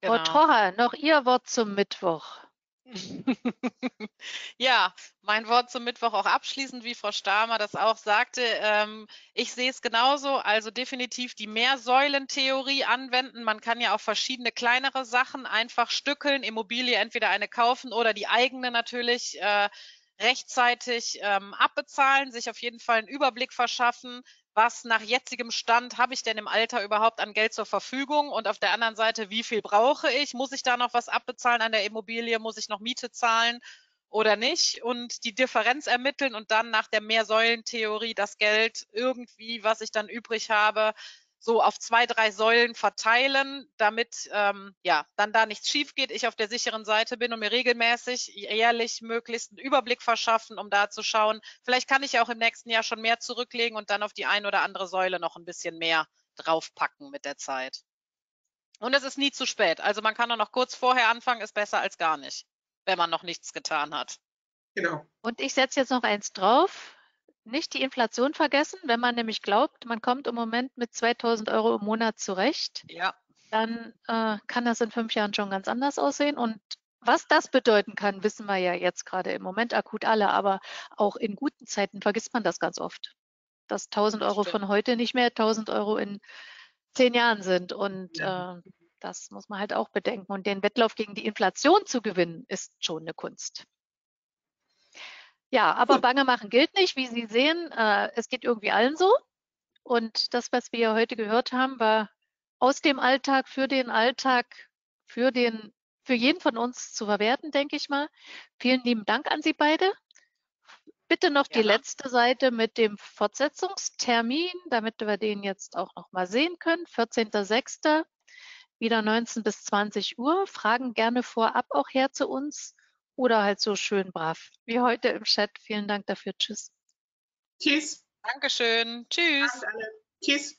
Genau. Frau Torra, noch Ihr Wort zum Mittwoch. Ja, mein Wort zum Mittwoch auch abschließend, wie Frau Stamer das auch sagte. Ähm, ich sehe es genauso, also definitiv die Mehrsäulentheorie anwenden. Man kann ja auch verschiedene kleinere Sachen einfach stückeln, Immobilie entweder eine kaufen oder die eigene natürlich äh, rechtzeitig ähm, abbezahlen, sich auf jeden Fall einen Überblick verschaffen, was nach jetzigem Stand habe ich denn im Alter überhaupt an Geld zur Verfügung und auf der anderen Seite, wie viel brauche ich? Muss ich da noch was abbezahlen an der Immobilie? Muss ich noch Miete zahlen oder nicht? Und die Differenz ermitteln und dann nach der Mehrsäulentheorie das Geld irgendwie, was ich dann übrig habe, so auf zwei, drei Säulen verteilen, damit ähm, ja dann da nichts schief geht, ich auf der sicheren Seite bin und mir regelmäßig jährlich möglichst einen Überblick verschaffen, um da zu schauen, vielleicht kann ich ja auch im nächsten Jahr schon mehr zurücklegen und dann auf die ein oder andere Säule noch ein bisschen mehr draufpacken mit der Zeit. Und es ist nie zu spät. Also man kann auch noch kurz vorher anfangen, ist besser als gar nicht, wenn man noch nichts getan hat. Genau. Und ich setze jetzt noch eins drauf nicht die Inflation vergessen. Wenn man nämlich glaubt, man kommt im Moment mit 2000 Euro im Monat zurecht, ja. dann äh, kann das in fünf Jahren schon ganz anders aussehen. Und was das bedeuten kann, wissen wir ja jetzt gerade im Moment akut alle, aber auch in guten Zeiten vergisst man das ganz oft, dass 1000 Euro von heute nicht mehr 1000 Euro in zehn Jahren sind. Und ja. äh, das muss man halt auch bedenken. Und den Wettlauf gegen die Inflation zu gewinnen, ist schon eine Kunst. Ja, aber Bange machen gilt nicht. Wie Sie sehen, äh, es geht irgendwie allen so. Und das, was wir heute gehört haben, war aus dem Alltag, für den Alltag, für den, für jeden von uns zu verwerten, denke ich mal. Vielen lieben Dank an Sie beide. Bitte noch ja. die letzte Seite mit dem Fortsetzungstermin, damit wir den jetzt auch noch mal sehen können. 14.06. wieder 19 bis 20 Uhr. Fragen gerne vorab auch her zu uns oder halt so schön brav wie heute im Chat. Vielen Dank dafür. Tschüss. Tschüss. Dankeschön. Tschüss. Tschüss.